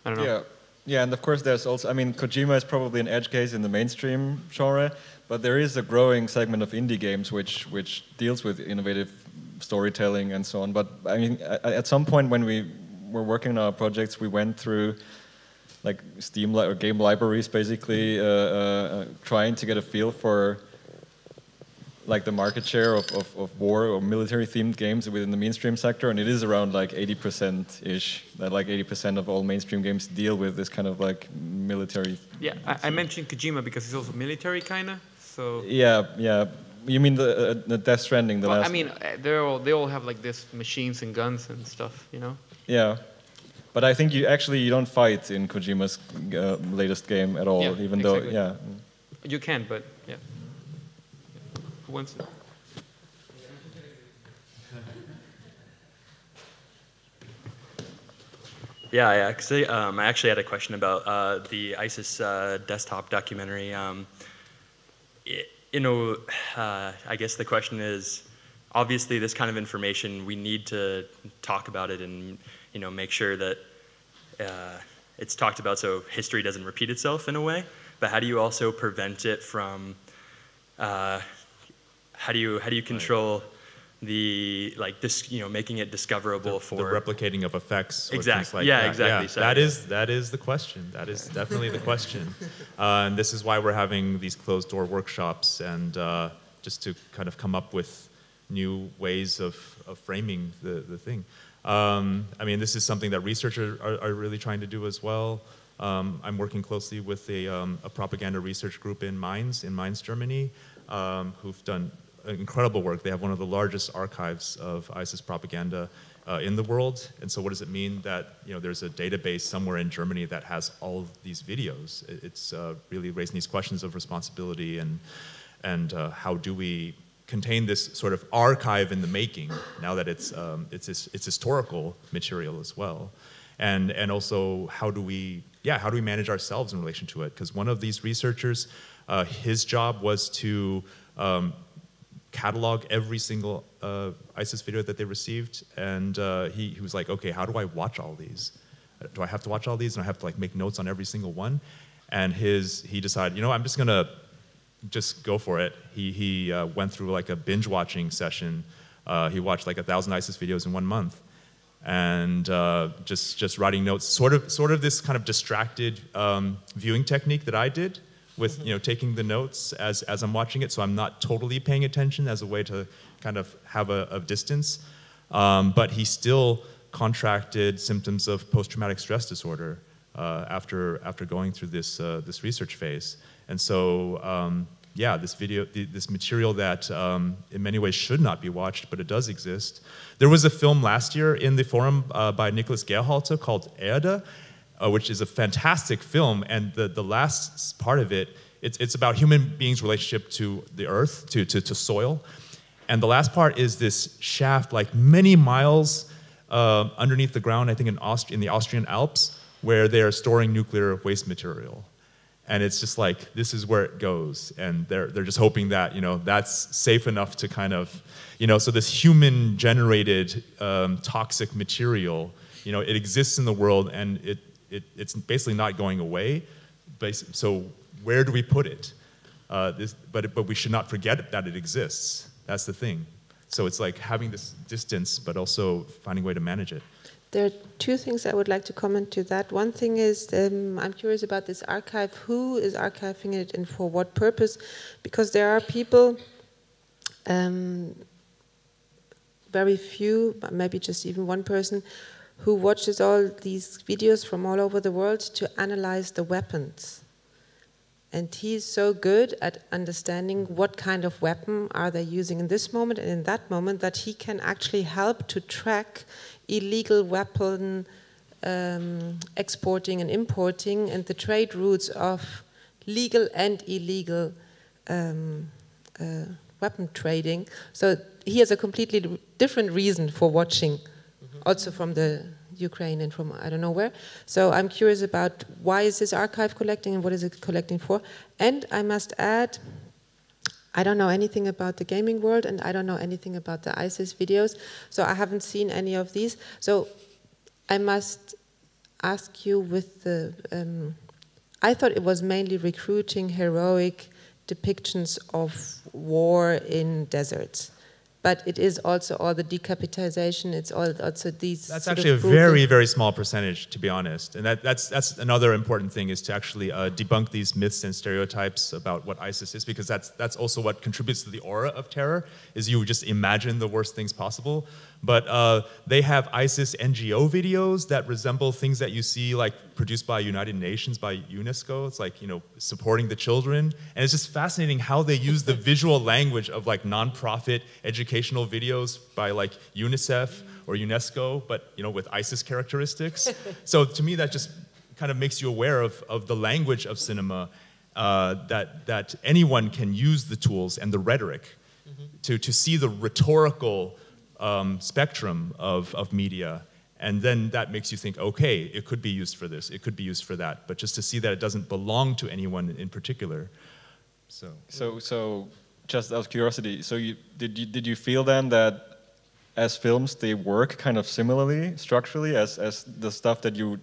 I don't know. Yeah, yeah, and of course there's also. I mean, Kojima is probably an edge case in the mainstream genre, but there is a growing segment of indie games which which deals with innovative storytelling and so on. But I mean, at some point when we were working on our projects, we went through like Steam li or game libraries, basically uh, uh, trying to get a feel for like the market share of, of, of war or military themed games within the mainstream sector, and it is around like 80% ish. That like 80% of all mainstream games deal with this kind of like military. Yeah, I, I mentioned Kojima because he's also military, kind of. So. Yeah, yeah. You mean the, uh, the Death Stranding? The well, last I mean, uh, they all they all have like this machines and guns and stuff, you know. Yeah, but I think you actually you don't fight in Kojima's uh, latest game at all, Yeah, even exactly. though yeah. You can, but wants to? Yeah, I actually, um, I actually had a question about uh, the ISIS uh, desktop documentary. Um, i you know, uh, I guess the question is, obviously, this kind of information we need to talk about it and you know make sure that uh, it's talked about so history doesn't repeat itself in a way. But how do you also prevent it from? How do you how do you control the like this you know making it discoverable the, for the replicating of effects. Exactly. like Yeah, that. exactly. So- that is that is the question. That is definitely the question, uh, and this is why we're having these closed door workshops and uh, just to kind of come up with new ways of, of framing the the thing. Um, I mean, this is something that researchers are, are really trying to do as well. Um, I'm working closely with a, um, a propaganda research group in Mainz, in Mainz, Germany, um, who've done incredible work. They have one of the largest archives of ISIS propaganda uh, in the world. And so, what does it mean that you know there's a database somewhere in Germany that has all of these videos? It's uh, really raising these questions of responsibility and and uh, how do we contain this sort of archive in the making now that it's um, it's it's historical material as well, and and also how do we yeah how do we manage ourselves in relation to it? Because one of these researchers, uh, his job was to um, catalog every single uh, ISIS video that they received, and uh, he, he was like, okay, how do I watch all these? Do I have to watch all these, and I have to like make notes on every single one? And his he decided, you know, I'm just gonna just go for it. He he uh, went through like a binge watching session. Uh, he watched like a thousand ISIS videos in one month, and uh, just just writing notes. Sort of sort of this kind of distracted um, viewing technique that I did with you know taking the notes as as I'm watching it, so I'm not totally paying attention as a way to kind of have a, a distance. Um, but he still contracted symptoms of post-traumatic stress disorder uh, after after going through this uh, this research phase. And so, um, yeah, this video, th- this material that um, in many ways should not be watched, but it does exist. There was a film last year in the forum uh, by Nicholas Geyrhalter called Erde, uh, which is a fantastic film. And the, the last part of it, it's, it's about human beings' relationship to the earth, to, to, to soil. And the last part is this shaft, like many miles uh, underneath the ground, I think in, Aust- in the Austrian Alps, where they are storing nuclear waste material. And it's just like, this is where it goes. And they're, they're just hoping that, you know, that's safe enough to kind of, you know, so this human generated um, toxic material, you know, it exists in the world and it, it, it's basically not going away. So where do we put it? Uh, this, but, but we should not forget that it exists. That's the thing. So it's like having this distance, but also finding a way to manage it. There are two things I would like to comment to that. One thing is um, I'm curious about this archive. Who is archiving it and for what purpose? Because there are people, um, very few, maybe just even one person, who watches all these videos from all over the world to analyze the weapons. and he's so good at understanding what kind of weapon are they using in this moment and in that moment that he can actually help to track illegal weapon um, exporting and importing and the trade routes of legal and illegal um, uh, weapon trading. So he has a completely different reason for watching. Also from the Ukraine and from I don't know where. So I'm curious about why is this archive collecting and what is it collecting for? And I must add, I don't know anything about the gaming world and I don't know anything about the ISIS videos, so I haven't seen any of these. So I must ask you with the. Um, I thought it was mainly recruiting heroic depictions of war in deserts but it is also all the decapitation. It's all also these. That's actually a very very small percentage, to be honest. And that, that's that's another important thing is to actually uh, debunk these myths and stereotypes about what ISIS is, because that's that's also what contributes to the aura of terror. Is you just imagine the worst things possible. But uh, they have ISIS NGO videos that resemble things that you see like produced by United Nations, by UNESCO. It's like, you know, supporting the children. And it's just fascinating how they use the visual language of like nonprofit educational videos by like UNICEF or UNESCO, but, you know, with ISIS characteristics. so to me, that just kind of makes you aware of, of the language of cinema, uh, that, that anyone can use the tools and the rhetoric mm -hmm. to, to see the rhetorical um, spectrum of, of media. And then that makes you think, okay, it could be used for this, it could be used for that. But just to see that it doesn't belong to anyone in particular. So, so, so just out of curiosity, so you, did, you, did you feel then that as films they work kind of similarly structurally as, as the stuff that you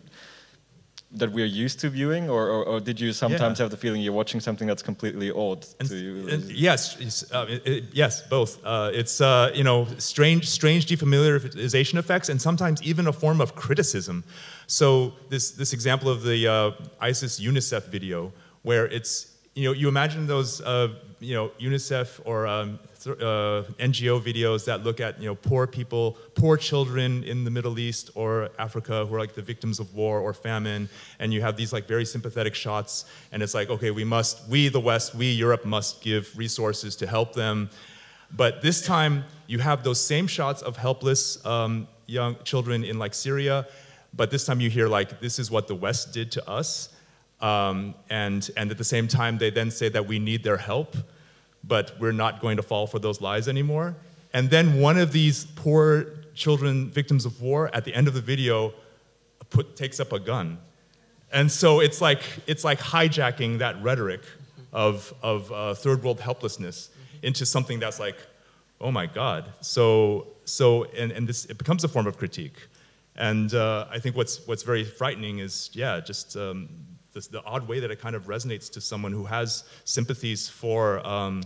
that we're used to viewing, or, or, or did you sometimes yeah. have the feeling you're watching something that's completely odd and, to you? And yes, uh, it, it, yes, both. Uh, it's uh, you know strange, strange defamiliarization effects, and sometimes even a form of criticism. So this this example of the uh, ISIS UNICEF video, where it's you know you imagine those uh, you know UNICEF or um, uh, NGO videos that look at you know poor people, poor children in the Middle East or Africa who are like the victims of war or famine, and you have these like very sympathetic shots, and it's like okay, we must, we the West, we Europe must give resources to help them, but this time you have those same shots of helpless um, young children in like Syria, but this time you hear like this is what the West did to us. Um, and, and at the same time, they then say that we need their help but we're not going to fall for those lies anymore. And then one of these poor children, victims of war, at the end of the video, put, takes up a gun. And so it's like, it's like hijacking that rhetoric of, of uh, third world helplessness into something that's like, oh my God. So, so and, and this, it becomes a form of critique. And uh, I think what's, what's very frightening is, yeah, just um, the, the, odd way that it kind of resonates to someone who has sympathies for, um,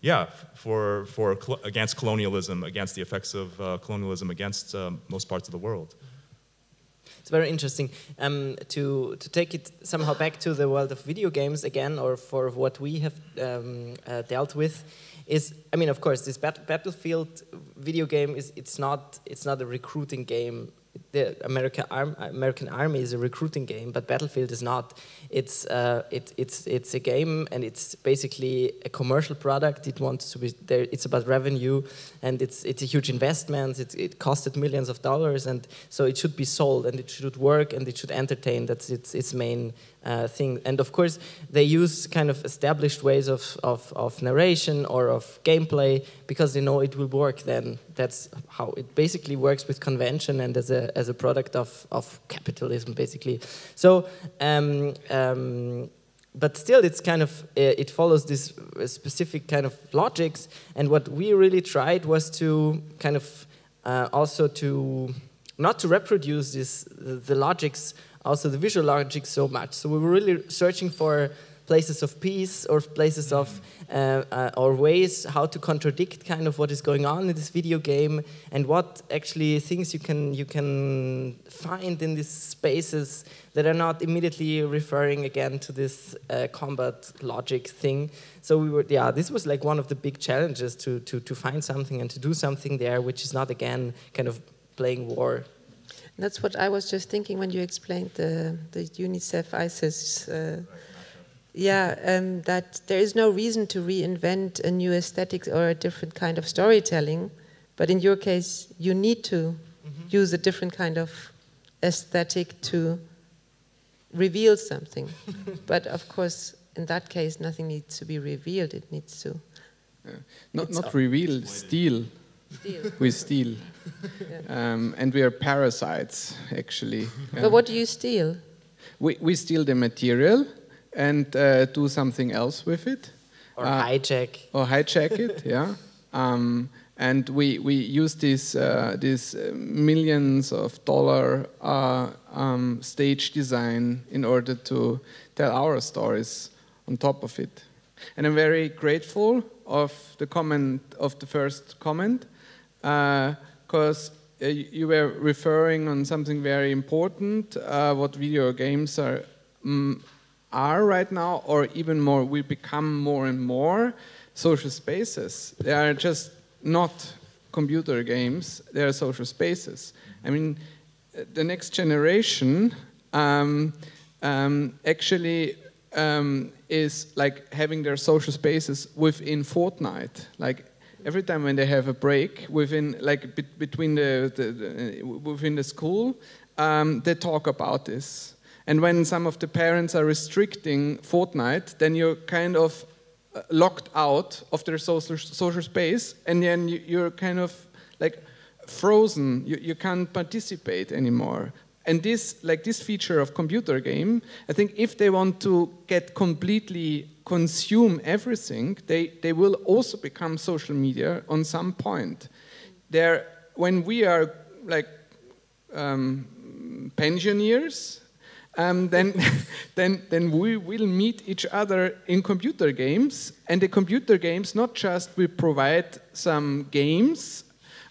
yeah, for, for against colonialism, against the effects of uh, colonialism against um, most parts of the world. It's very interesting um, to to take it somehow back to the world of video games again, or for what we have um, uh, dealt with. Is I mean, of course, this bat Battlefield video game is it's not it's not a recruiting game the American, Arm, American Army is a recruiting game, but Battlefield is not. It's uh, it, it's it's a game, and it's basically a commercial product. It wants to be there. It's about revenue, and it's it's a huge investment. It it costed millions of dollars, and so it should be sold, and it should work, and it should entertain. That's its its main uh, thing. And of course, they use kind of established ways of, of, of narration or of gameplay because they know it will work. Then that's how it basically works with convention and as a, as a product of, of capitalism, basically. So, um, um, but still, it's kind of uh, it follows this specific kind of logics. And what we really tried was to kind of uh, also to not to reproduce this the, the logics also the visual logic so much. So we were really searching for places of peace or places of uh, uh, or ways how to contradict kind of what is going on in this video game and what actually things you can you can find in these spaces that are not immediately referring again to this uh, combat logic thing. So we were yeah this was like one of the big challenges to to to find something and to do something there which is not again kind of playing war that's what I was just thinking when you explained the, the UNICEF ISIS uh, yeah, um, that there is no reason to reinvent a new aesthetic or a different kind of storytelling, but in your case, you need to mm-hmm. use a different kind of aesthetic to reveal something. but of course, in that case, nothing needs to be revealed. It needs to. Yeah. Not not reveal, steal. Steal. we steal, yeah. um, and we are parasites actually. But what do you steal? We we steal the material and uh, do something else with it. Or uh, hijack. Or hijack it, yeah. Um, and we, we use these, uh, these uh, millions of dollar uh, um, stage design in order to tell our stories on top of it. And I'm very grateful of the comment of the first comment because uh, you were referring on something very important, what video games are um, are right now, or even more, will become more and more social spaces. They are just not computer games, they are social spaces. I mean, the next generation um, um, actually um, is like having their social spaces within Fortnite. Like every time when they have a break within, like be between the, the, the, within the school, um, they talk about this. And when some of the parents are restricting Fortnite, then you're kind of uh, locked out of their social, social space, and then you're kind of like frozen. You, you can't participate anymore. And this, like this feature of computer game, I think if they want to get completely consume everything, they, they will also become social media on some point. There, when we are like um, pensioners, um, then, then, then we will meet each other in computer games. And the computer games not just will provide some games,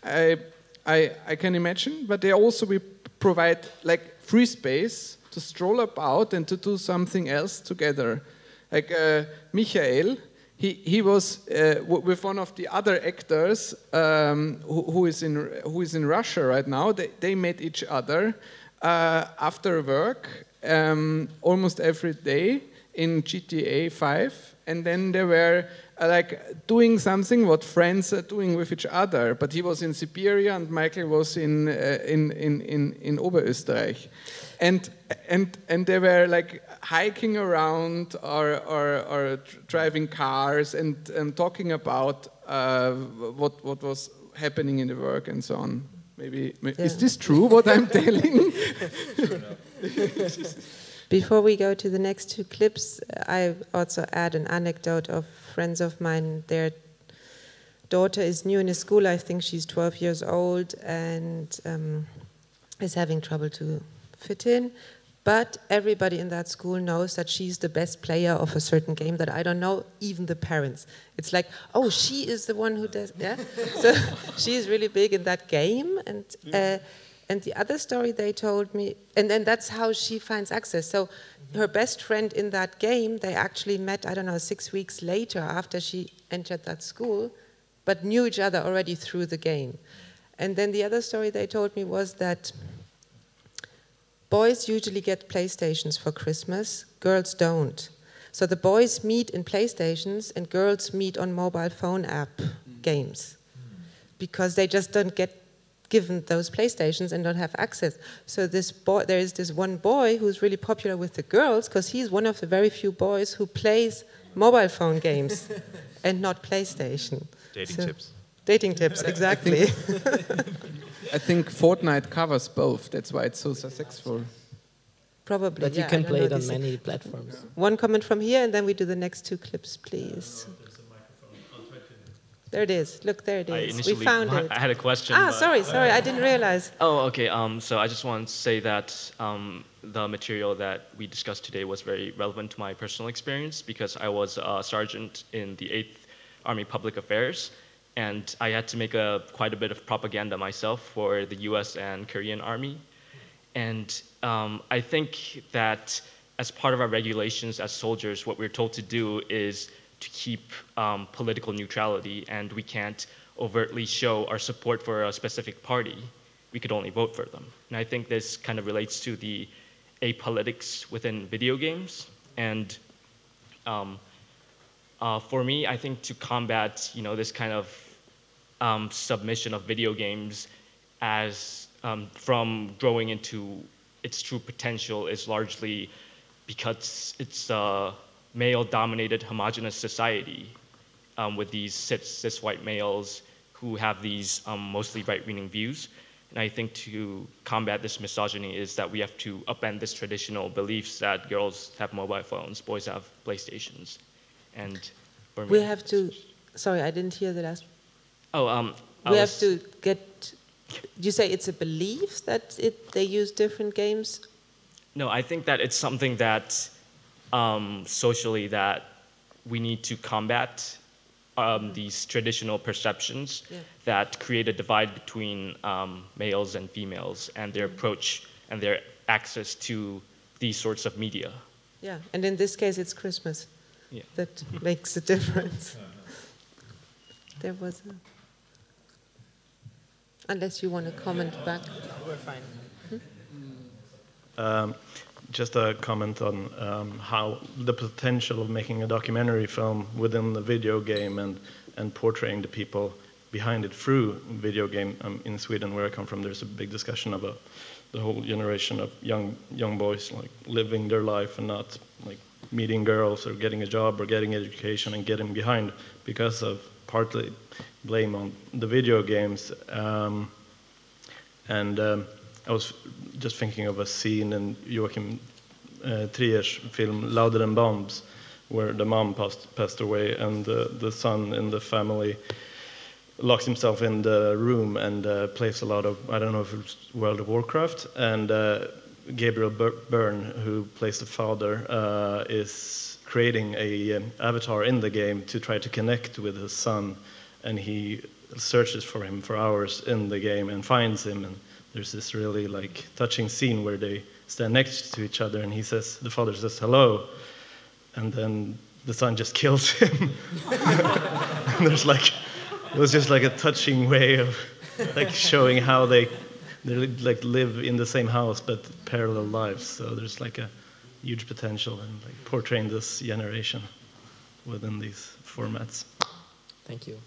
I, I, I can imagine, but they also will provide like free space to stroll about and to do something else together. Like uh, Michael, he, he was uh, with one of the other actors um, who, who, is in, who is in Russia right now. They, they met each other uh, after work um, almost every day in GTA 5, and then they were uh, like doing something what friends are doing with each other. But he was in Siberia, and Michael was in uh, in, in in in Oberösterreich, and and and they were like hiking around or or, or driving cars and, and talking about uh, what what was happening in the work and so on. Maybe yeah. is this true what I'm telling? Before we go to the next two clips, I also add an anecdote of friends of mine. Their daughter is new in a school. I think she's 12 years old and um, is having trouble to fit in. But everybody in that school knows that she's the best player of a certain game that I don't know, even the parents. It's like, oh, she is the one who does, yeah? so she's really big in that game. And, uh, and the other story they told me, and then that's how she finds access. So her best friend in that game, they actually met, I don't know, six weeks later after she entered that school, but knew each other already through the game. And then the other story they told me was that boys usually get PlayStations for Christmas, girls don't. So the boys meet in PlayStations and girls meet on mobile phone app mm-hmm. games mm-hmm. because they just don't get given those PlayStations and don't have access. So this boy, there is this one boy who's really popular with the girls because he's one of the very few boys who plays mobile phone games and not PlayStation. Dating so, tips. Dating tips, exactly. I think Fortnite covers both. That's why it's so successful. Probably. But yeah, you can play it on many platforms. One comment from here, and then we do the next two clips, please. There it is. Look, there it is. we found it. I had a question. Ah, sorry, sorry. I didn't realize. Oh, okay. Um, so I just want to say that um, the material that we discussed today was very relevant to my personal experience because I was a sergeant in the 8th Army Public Affairs, and I had to make a, quite a bit of propaganda myself for the US and Korean Army. And um, I think that as part of our regulations as soldiers, what we're told to do is to keep um, political neutrality, and we can't overtly show our support for a specific party. We could only vote for them. And I think this kind of relates to the apolitics within video games. And Um, uh, for me, I think to combat you know this kind of um, submission of video games as um, from growing into its true potential is largely because it's a male-dominated homogenous society um, with these cis, cis, white males who have these um, mostly right-leaning views. And I think to combat this misogyny is that we have to upend this traditional beliefs that girls have mobile phones, boys have PlayStations, and we have to. Sorry, I didn't hear the last. Oh, um, we have to get. You say it's a belief that it, they use different games. No, I think that it's something that um, socially that we need to combat um, these traditional perceptions yeah. that create a divide between um, males and females and their approach and their access to these sorts of media. Yeah, and in this case, it's Christmas. Yeah. That makes a difference. there was a. Unless you want to comment back. We're fine. Hmm? Um, just a comment on um, how the potential of making a documentary film within the video game and, and portraying the people behind it through video game. Um, in Sweden, where I come from, there's a big discussion about the whole generation of young young boys like living their life and not like meeting girls or getting a job or getting education and getting behind because of partly blame on the video games. Um, and um, I was just thinking of a scene in Joachim uh, Trier's film Louder Than Bombs, where the mom passed, passed away and uh, the son in the family locks himself in the room and uh, plays a lot of, I don't know if it's World of Warcraft. And uh, Gabriel Byrne, who plays the father, uh, is creating a um, avatar in the game to try to connect with his son. And he searches for him for hours in the game and finds him. And there's this really like touching scene where they stand next to each other and he says, the father says hello, and then the son just kills him. and there's like, it was just like a touching way of like showing how they they like live in the same house but parallel lives. So there's like a huge potential in like portraying this generation within these formats. Thank you.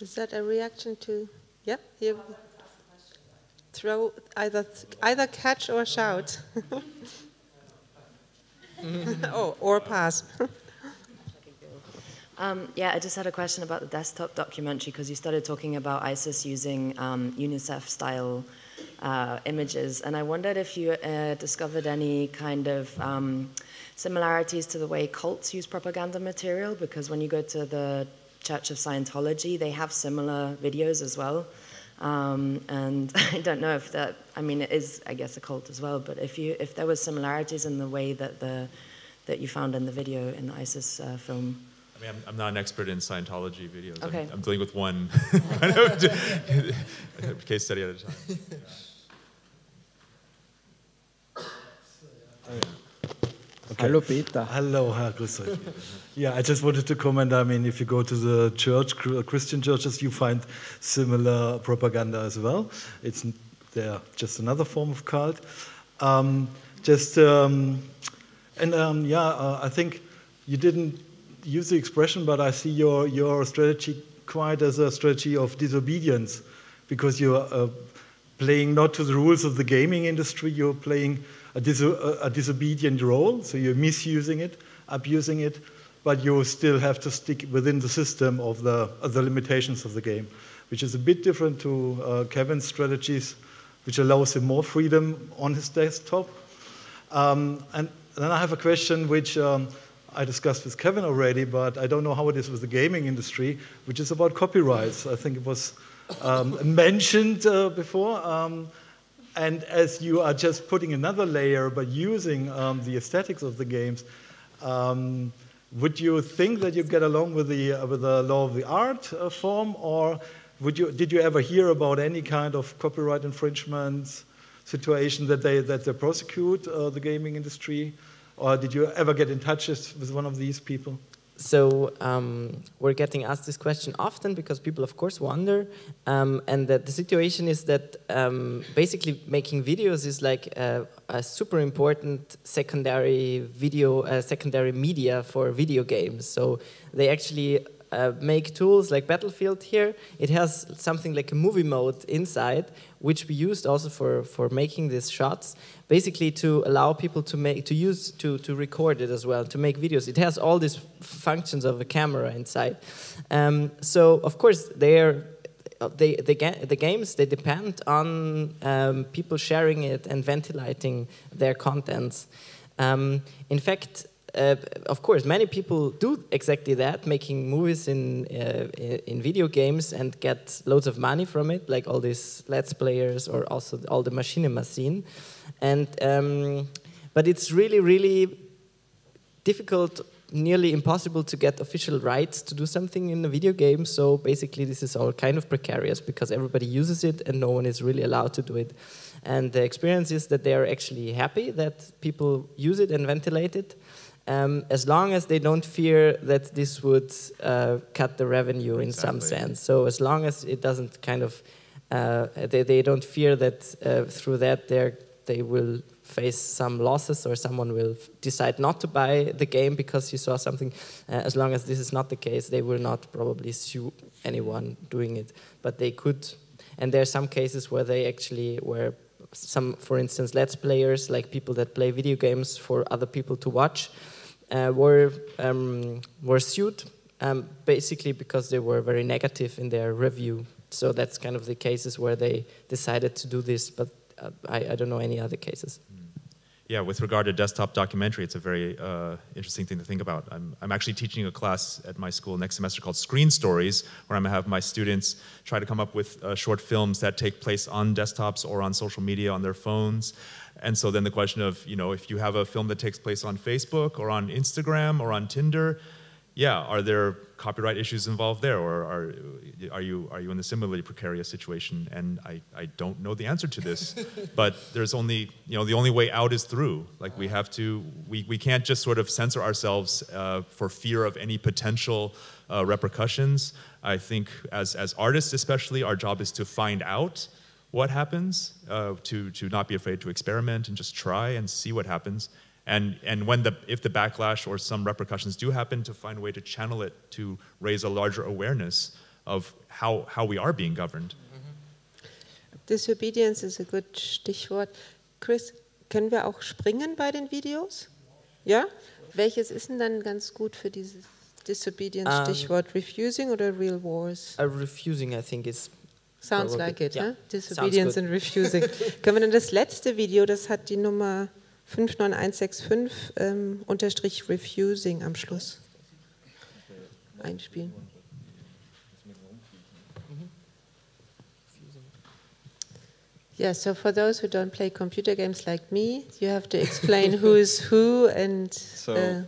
Is that a reaction to? Yep. Yeah, throw either either catch or shout. oh, or pass. um, yeah, I just had a question about the desktop documentary because you started talking about ISIS using um, UNICEF-style uh, images, and I wondered if you uh, discovered any kind of um, similarities to the way cults use propaganda material. Because when you go to the Church of Scientology, they have similar videos as well. Um, and I don't know if that, I mean, it is, I guess, a cult as well, but if, you, if there were similarities in the way that, the, that you found in the video in the ISIS uh, film. I mean, I'm, I'm, not an expert in Scientology videos. Okay. I'm, I'm dealing with one case study at a time. Okay. Hello, Peter. Hello, Herr, grüß euch. yeah, I just wanted to comment. I mean, if you go to the church, Christian churches, you find similar propaganda as well. It's they're just another form of cult. Um, just um, and um, yeah, uh, I think you didn't use the expression, but I see your your strategy quite as a strategy of disobedience, because you're uh, playing not to the rules of the gaming industry. You're playing a, diso a, disobedient role, so you're misusing it, abusing it, but you still have to stick within the system of the, of the limitations of the game, which is a bit different to uh, Kevin's strategies, which allows him more freedom on his desktop. Um, and then I have a question which um, I discussed with Kevin already, but I don't know how it is with the gaming industry, which is about copyrights. I think it was um, mentioned uh, before. Um, and as you are just putting another layer but using um, the aesthetics of the games, um, would you think that you get along with the, uh, with the law of the art uh, form, or would you, did you ever hear about any kind of copyright infringement situation that they, that they prosecute uh, the gaming industry? Or did you ever get in touch with one of these people? So um, we're getting asked this question often because people, of course, wonder. Um, and that the situation is that um, basically making videos is like a, a super important secondary video, uh, secondary media for video games. So they actually uh, make tools like Battlefield here. It has something like a movie mode inside, which we used also for, for making these shots, basically to allow people to make to use to, to record it as well, to make videos. It has all these functions of a camera inside. Um, so of course they, they ga the games they depend on um, people sharing it and ventilating their contents. Um, in fact, uh, of course, many people do exactly that, making movies in uh, in video games and get loads of money from it, like all these let's players or also all the machinima scene. And um, but it's really, really difficult, nearly impossible to get official rights to do something in a video game. So basically, this is all kind of precarious because everybody uses it and no one is really allowed to do it. And the experience is that they are actually happy that people use it and ventilate it um, as long as they don't fear that this would uh, cut the revenue in some sense. So as long as it doesn't kind of, uh, they, they don't fear that uh, through that they will face some losses or someone will decide not to buy the game because he saw something. Uh, as long as this is not the case, they will not probably sue anyone doing it. But they could, and there are some cases where they actually, where some, for instance, let's players, like people that play video games for other people to watch, were um, were sued um, basically because they were very negative in their review. So that's kind of the cases where they decided to do this, but uh, I, I, don't know any other cases. Yeah, with regard to desktop documentary, it's a very uh, interesting thing to think about. I'm, I'm actually teaching a class at my school next semester called Screen Stories, where I'm to have my students try to come up with uh, short films that take place on desktops or on social media on their phones. And so then the question of, you know, if you have a film that takes place on Facebook or on Instagram or on Tinder, yeah, are there copyright issues involved there, or are, are, you, are you in a similarly precarious situation? And I, I don't know the answer to this, but there's only, you know, the only way out is through. Like we have to, we, we can't just sort of censor ourselves uh, for fear of any potential uh, repercussions. I think as, as artists especially, our job is to find out what happens, uh, to, to not be afraid to experiment and just try and see what happens. And, and when the, if the backlash or some repercussions do happen, to find a way to channel it to raise a larger awareness of how, how we are being governed. Disobedience is a good Stichwort. Chris, können wir auch springen bei den Videos? Ja? Welches ist denn dann ganz gut für dieses Disobedience-Stichwort? Um, refusing oder Real Wars? Uh, refusing, I think, is Sounds like it, yeah. huh? Disobedience and refusing. Können wir dann das letzte Video, das hat die Nummer 59165 ähm, unterstrich refusing am Schluss einspielen. Yeah, so for those who don't play computer games like me, you have to explain who is who and. So, uh,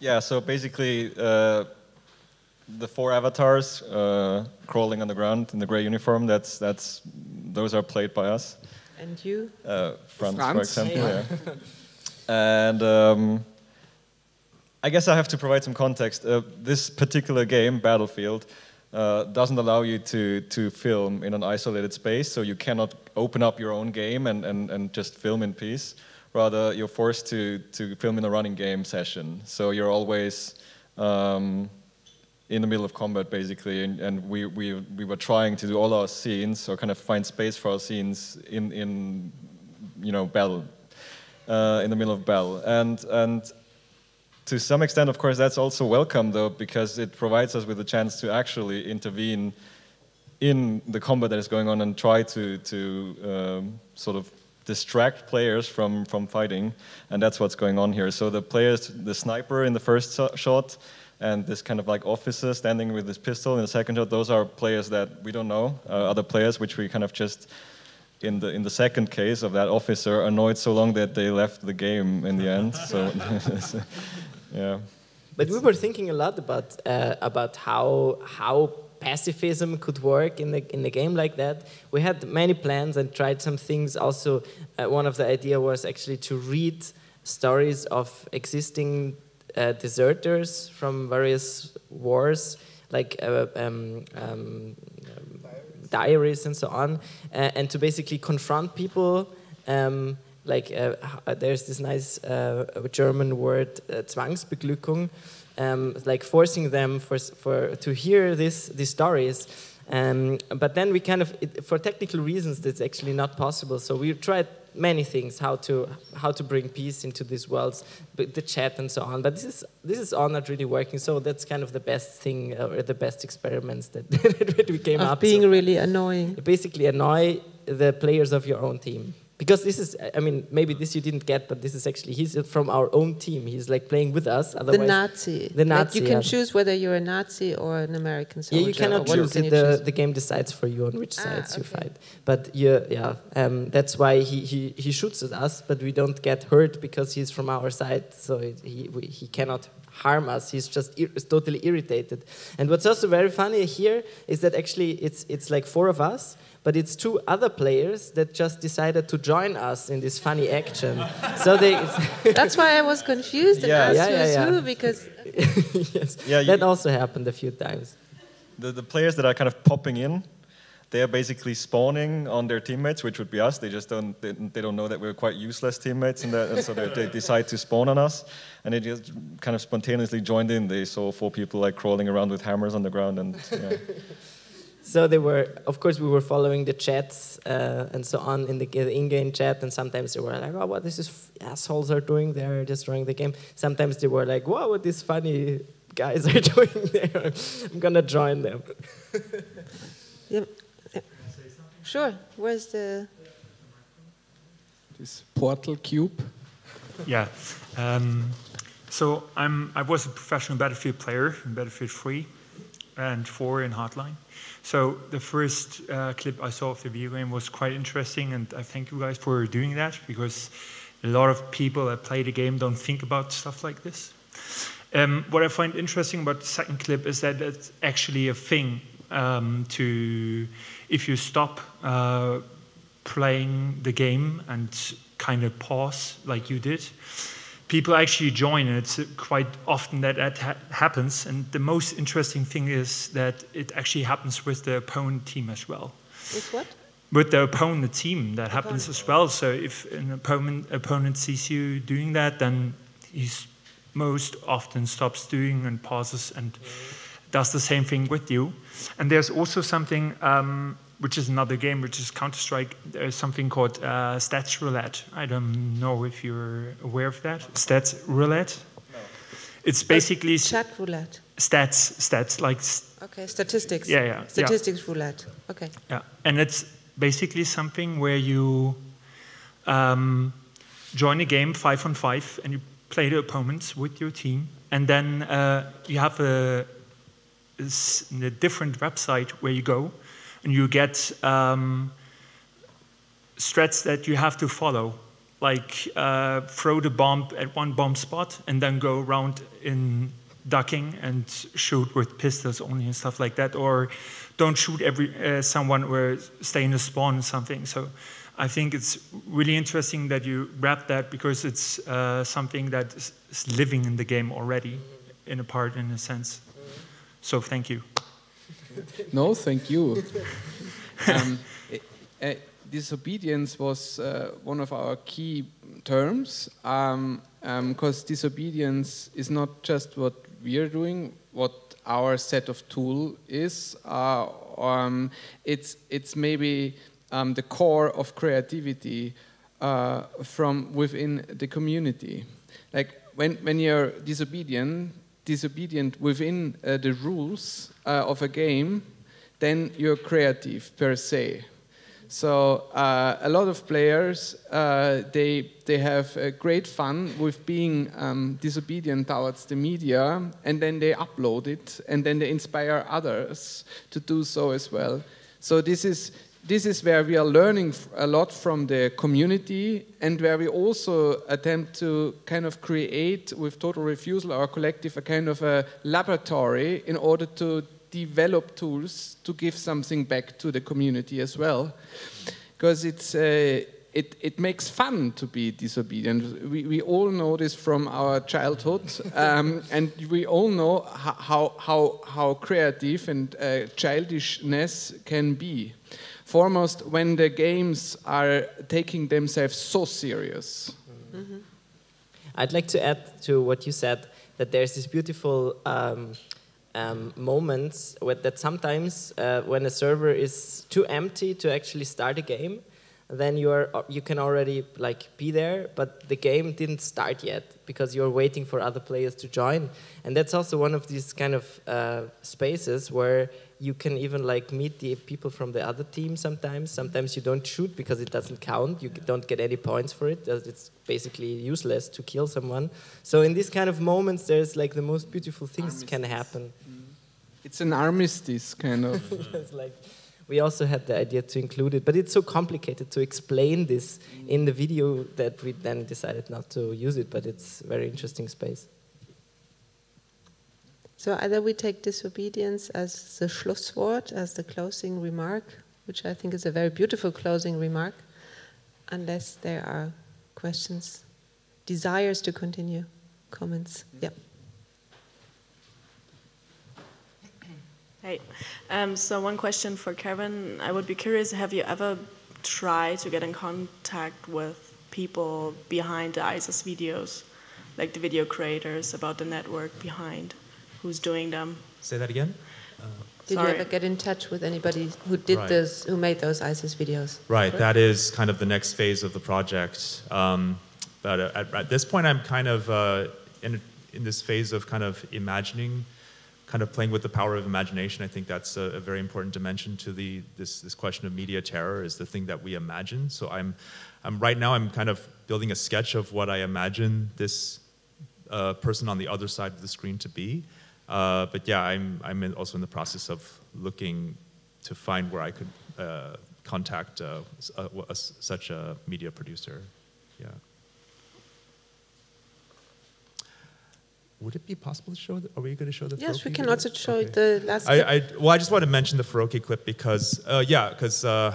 yeah, so basically, uh, the four avatars uh, crawling on the ground in the gray uniform. That's that's those are played by us. And you? Uh, Franz, Franz, for example. Yeah. and um, I guess I have to provide some context. Uh, this particular game, Battlefield, uh, doesn't allow you to to film in an isolated space, so you cannot open up your own game and, and, and just film in peace. Rather, you're forced to, to film in a running game session. So you're always um, in the middle of combat basically and, and we, we, we were trying to do all our scenes or kind of find space for our scenes in, in you know battle uh, in the middle of battle and and to some extent of course that's also welcome though because it provides us with a chance to actually intervene in the combat that is going on and try to to um, sort of distract players from from fighting. And that's what's going on here. So the players the sniper in the first shot and this kind of like officer standing with this pistol in the second shot, those are players that we don't know, uh, other players which we kind of just, in the in the second case of that officer, annoyed so long that they left the game in the end. So, yeah. But we were thinking a lot about uh, about how how pacifism could work in the in the game like that. We had many plans and tried some things. Also, uh, one of the idea was actually to read stories of existing uh, deserters from various wars, like uh, um, um, diaries and so on, uh, and to basically confront people. Um, like uh, there's this nice uh, German word, uh, Zwangsbeglückung, um, like forcing them for, for to hear this these stories. Um, but then we kind of, it, for technical reasons, that's actually not possible. So we tried many things how to how to bring peace into these worlds, the chat and so on. But this is this is all not really working. So that's kind of the best thing uh, or the best experiments that, that we came of up. being so really annoying. Basically, annoy the players of your own team because this is i mean maybe this you didn't get but this is actually he's from our own team. He's like playing with us the nazi. the nazi like you can yeah. choose whether you're a nazi or an american soldier yeah you cannot choose it you the, choose? the game decides for you on which Ah, sides you fight. But yeah yeah um, that's why he, he he shoots at us but we don't get hurt because he's from our side so it, he we, he cannot harm us. He's just ir- totally irritated. And what's also very funny here is that actually it's it's like four of us but it's two other players that just decided to join us in this funny action. so they. That's why I was confused and Yeah, asked yeah, yeah, is yeah. who because yes, Yeah, that you- also happened a few times. The, the players that are kind of popping in, they are basically spawning on their teammates, which would be us. They just don't they, they don't know that we're quite useless teammates, and, that, and so they, they decide to spawn on us, and they just kind of spontaneously joined in. They saw four people like crawling around with hammers on the ground, and yeah. So they were, of course, we were following the chats uh, and so on in the, the in-game chat, and sometimes they were like, "Oh, what these f- assholes are doing? They're destroying the game." Sometimes they were like, "Wow, what these funny guys are doing there? I'm gonna join them." Yep. yep. Sure. Where's the This portal cube. Yeah. Um, so I'm, I was a professional Battlefield player in Battlefield 3 and 4 in Hotline. So the first uh, clip I saw of the video game was quite interesting, and I thank you guys for doing that because a lot of people that play the game don't think about stuff like this. Um, what I find interesting about the second clip is that it's actually a thing um, to, if you stop uh, playing the game and kind of pause like you did, people actually join. and It's quite often that that ha- happens. And the most interesting thing is that it actually happens with the opponent team as well. with what? With the opponent team, that happens as well. So if an opponent opponent sees you doing that, then he's most often stops doing and pauses and does the same thing with you. And there's also something um, which is another game, which is Counter Strike. There's something called uh, Stats Roulette. I don't know if you're aware of that. Stats Roulette. It's basically s- Chat roulette. stats, stats like s- Okay, statistics. Yeah, yeah, yeah. Statistics roulette. Okay. yeah, and it's basically something where you um, join a game five on five and you play the opponents with your team, and then uh, you have a different website where you go, and you get um, strats that you have to follow, like uh, throw the bomb at one bomb spot and then go around in ducking and shoot with pistols only and stuff like that, or don't shoot every uh, someone or stay in a spawn or something. So I think it's really interesting that you wrap that because it's uh, something that is, living in the game already, in a part, in a sense. So thank you. No, thank you. um, uh, disobedience was uh, one of our key terms because um, um disobedience is not just what we're doing, what our set of tool is. Uh, um, it's it's maybe um, the core of creativity uh, from within the community. Like when when you're disobedient, disobedient within uh, the rules uh, of a game, then you're creative per se. So uh, a lot of players uh, they they have uh, great fun with being um, disobedient towards the media, and then they upload it, and then they inspire others to do so as well. So this is this is where we are learning a lot from the community, and where we also attempt to kind of create with Total Refusal, our collective, a kind of a laboratory in order to develop tools to give something back to the community as well because it's uh, it, it makes fun to be disobedient. We, we all know this from our childhood, um, and we all know how, how, how creative and uh, childishness can be. Foremost, when the games are taking themselves so serious. Mm -hmm. I'd like to add to what you said that there's this beautiful um, um, moments that sometimes uh, when a server is too empty to actually start a game, then you are uh, you can already like be there, but the game didn't start yet because you're waiting for other players to join, and that's also one of these kind of uh, spaces where you can even like meet the people from the other team sometimes. Sometimes you don't shoot because it doesn't count. You don't get any points for it. It's basically useless to kill someone. So in these kind of moments, there's like the most beautiful things armistice. can happen. Mm. It's an armistice kind of. it's like we also had the idea to include it, but it's so complicated to explain this in the video that we then decided not to use it. But it's very interesting space. So either we take disobedience as the Schlusswort, as the closing remark, which I think is a very beautiful closing remark, unless there are questions, desires to continue, comments. Yeah. Hey, um, so one question for Kevin. I would be curious, have you ever tried to get in contact with people behind the ISIS videos, like the video creators, about the network behind? Who's doing them. Say that again. Uh, did Sorry. you ever get in touch with anybody who did right. this, who made those ISIS videos? Right, that is kind of the next phase of the project. Um, but uh, at, at, this point, I'm kind of uh, in, in this phase of kind of imagining, kind of playing with the power of imagination. I think that's a, a, very important dimension to the this this question of media terror is the thing that we imagine. So I'm, I'm right now I'm kind of building a sketch of what I imagine this uh, person on the other side of the screen to be. Uh, but yeah, I'm, I'm in also in the process of looking to find where I could uh, contact uh, a, a, such a media producer. Yeah. Would it be possible to show? The, are we going to show the? Yes, we can video? also show okay. the last. I, I, well, I just want to mention the Farocki clip because, uh, yeah, because uh,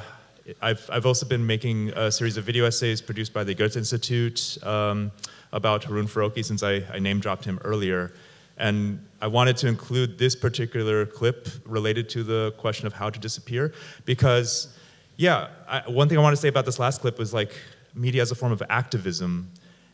I've I've also been making a series of video essays produced by the Goethe Institute um, about Harun Farocki since I, I name dropped him earlier. And I wanted to include this particular clip related to the question of how to disappear because, yeah, I, one thing I want to say about this last clip was like media as a form of activism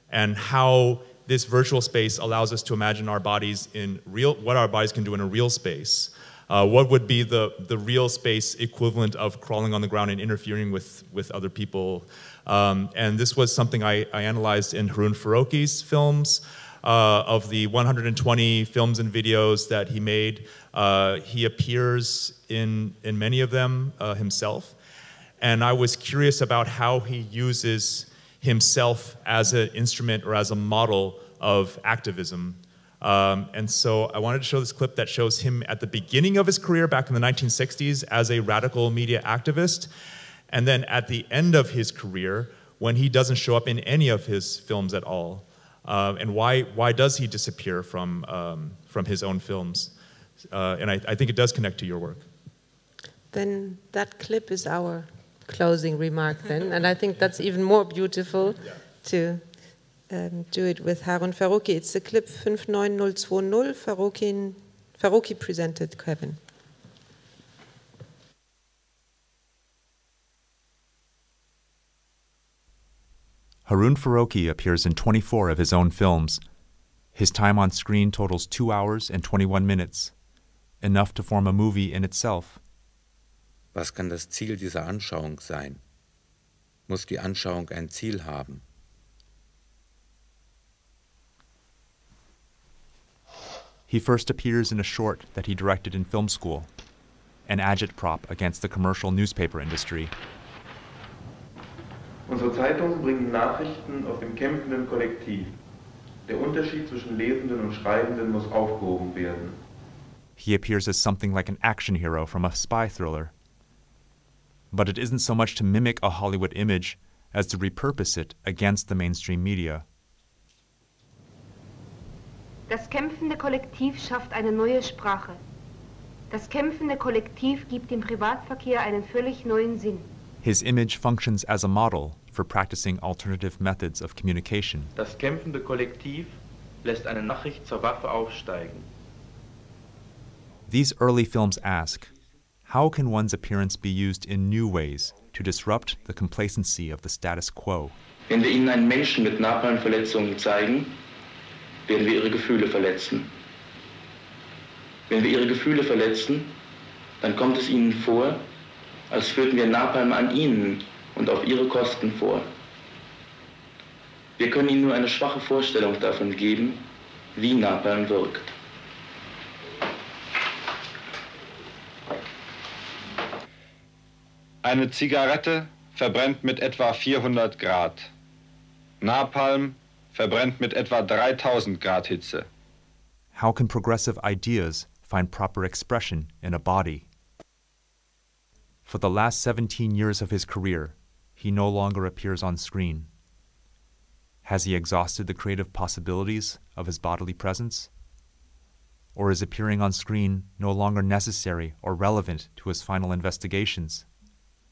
and how this virtual space allows us to imagine our bodies in real, what our bodies can do in a real space. Uh, what would be the, the real space equivalent of crawling on the ground and interfering with, with other people? Um, and this was something I, I analyzed in Harun Farocki's films. Uh, of the 120 films and videos that he made, uh, he appears in, in many of them uh, himself. And I was curious about how he uses himself as an instrument or as a model of activism. Um, and so I wanted to show this clip that shows him at the beginning of his career back in the 1960s as a radical media activist, and then at the end of his career when he doesn't show up in any of his films at all. Uh, and why, why does he disappear from, um, from his own films? Uh, and I, I think it does connect to your work. Then that clip is our closing remark then, and I think that's even more beautiful yeah. to um, do it with Harun Farocki. It's the clip 59020, Farocki, Farocki presented Kevin. Harun Farocki appears in 24 of his own films. His time on screen totals 2 hours and 21 minutes, enough to form a movie in itself. Was kann das Ziel dieser Anschauung sein? Muss die Anschauung ein Ziel haben? He first appears in a short that he directed in film school, an agitprop against the commercial newspaper industry Unsere Zeitungen bringen Nachrichten aus dem kämpfenden Kollektiv. Der Unterschied zwischen Lesenden und Schreibenden muss aufgehoben werden. He appears as something like an action hero from a spy thriller. But it isn't so much to mimic a Hollywood image as to repurpose it against the mainstream media. Das kämpfende Kollektiv schafft eine neue Sprache. Das kämpfende Kollektiv gibt dem Privatverkehr einen völlig neuen Sinn. His image functions as a model for practicing alternative methods of communication. Das kämpfende Kollektiv lässt eine Nachricht zur Waffe aufsteigen. These early films ask how can one's appearance be used in new ways to disrupt the complacency of the status quo? Wenn wir ihnen einen Menschen mit Napalmverletzungen zeigen, werden wir ihre Gefühle verletzen. Wenn wir ihre Gefühle verletzen, dann kommt es ihnen vor, als führten wir Napalm an ihnen und auf ihre Kosten vor. Wir können ihnen nur eine schwache Vorstellung davon geben, wie Napalm wirkt. Eine Zigarette verbrennt mit etwa 400 Grad. Napalm verbrennt mit etwa 3000 Grad Hitze. How can progressive ideas find proper expression in a body? For the last 17 years of his career, he no longer appears on screen. Has he exhausted the creative possibilities of his bodily presence? Or is appearing on screen no longer necessary or relevant to his final investigations?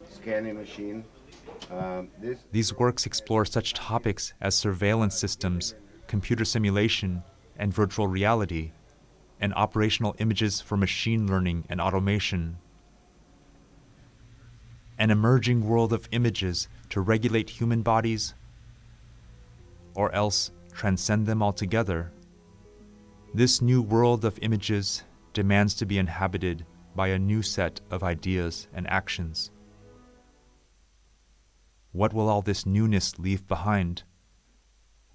Scanning machine. Um, These works explore such topics as surveillance systems, computer simulation, and virtual reality, and operational images for machine learning and automation. An emerging world of images to regulate human bodies, or else transcend them altogether. This new world of images demands to be inhabited by a new set of ideas and actions. What will all this newness leave behind?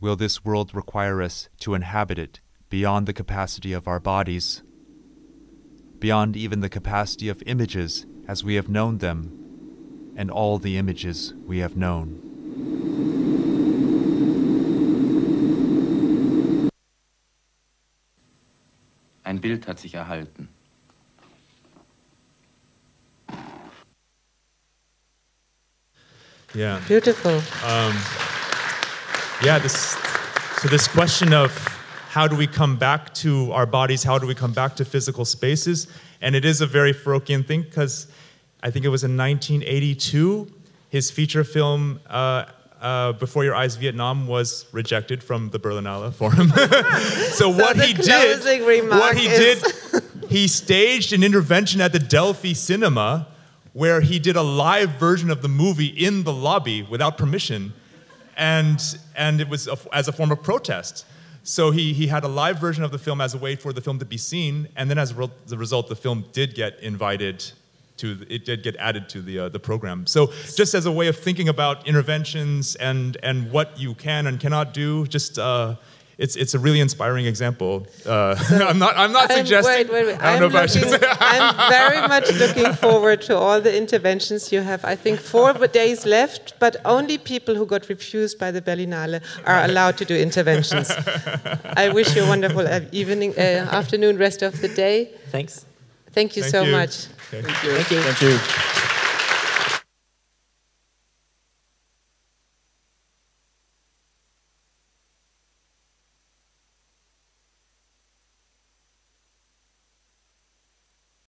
Will this world require us to inhabit it beyond the capacity of our bodies, beyond even the capacity of images as we have known them, and all the images we have known? Ein Bild hat sich erhalten. Yeah. Beautiful. Um, yeah, this, so this question of how do we come back to our bodies, how do we come back to physical spaces, and it is a very Farokian thing because I think it was in 1982, his feature film uh, uh, Before Your Eyes Vietnam was rejected from the Berlinale Forum. so, what the he did, what he is- did, he staged an intervention at the Delphi Cinema where he did a live version of the movie in the lobby without permission, and and it was a, as a form of protest. So he, he had a live version of the film as a way for the film to be seen, and then as a re- the result, the film did get invited to the, it did get added to the uh, the program. So just as a way of thinking about interventions and and what you can and cannot do, just. Uh, it's, it's a really inspiring example. Uh, I'm not I'm not I'm- suggesting. Wait, wait, wait. I don't I'm, if looking, say. I'm very much looking forward to all the interventions you have. I think four days left, but only people who got refused by the Berlinale are allowed to do interventions. I wish you a wonderful uh, evening, uh, afternoon, rest of the day. Thanks. Thank you Thank so you. much. Thank you. Thank you. Thank you.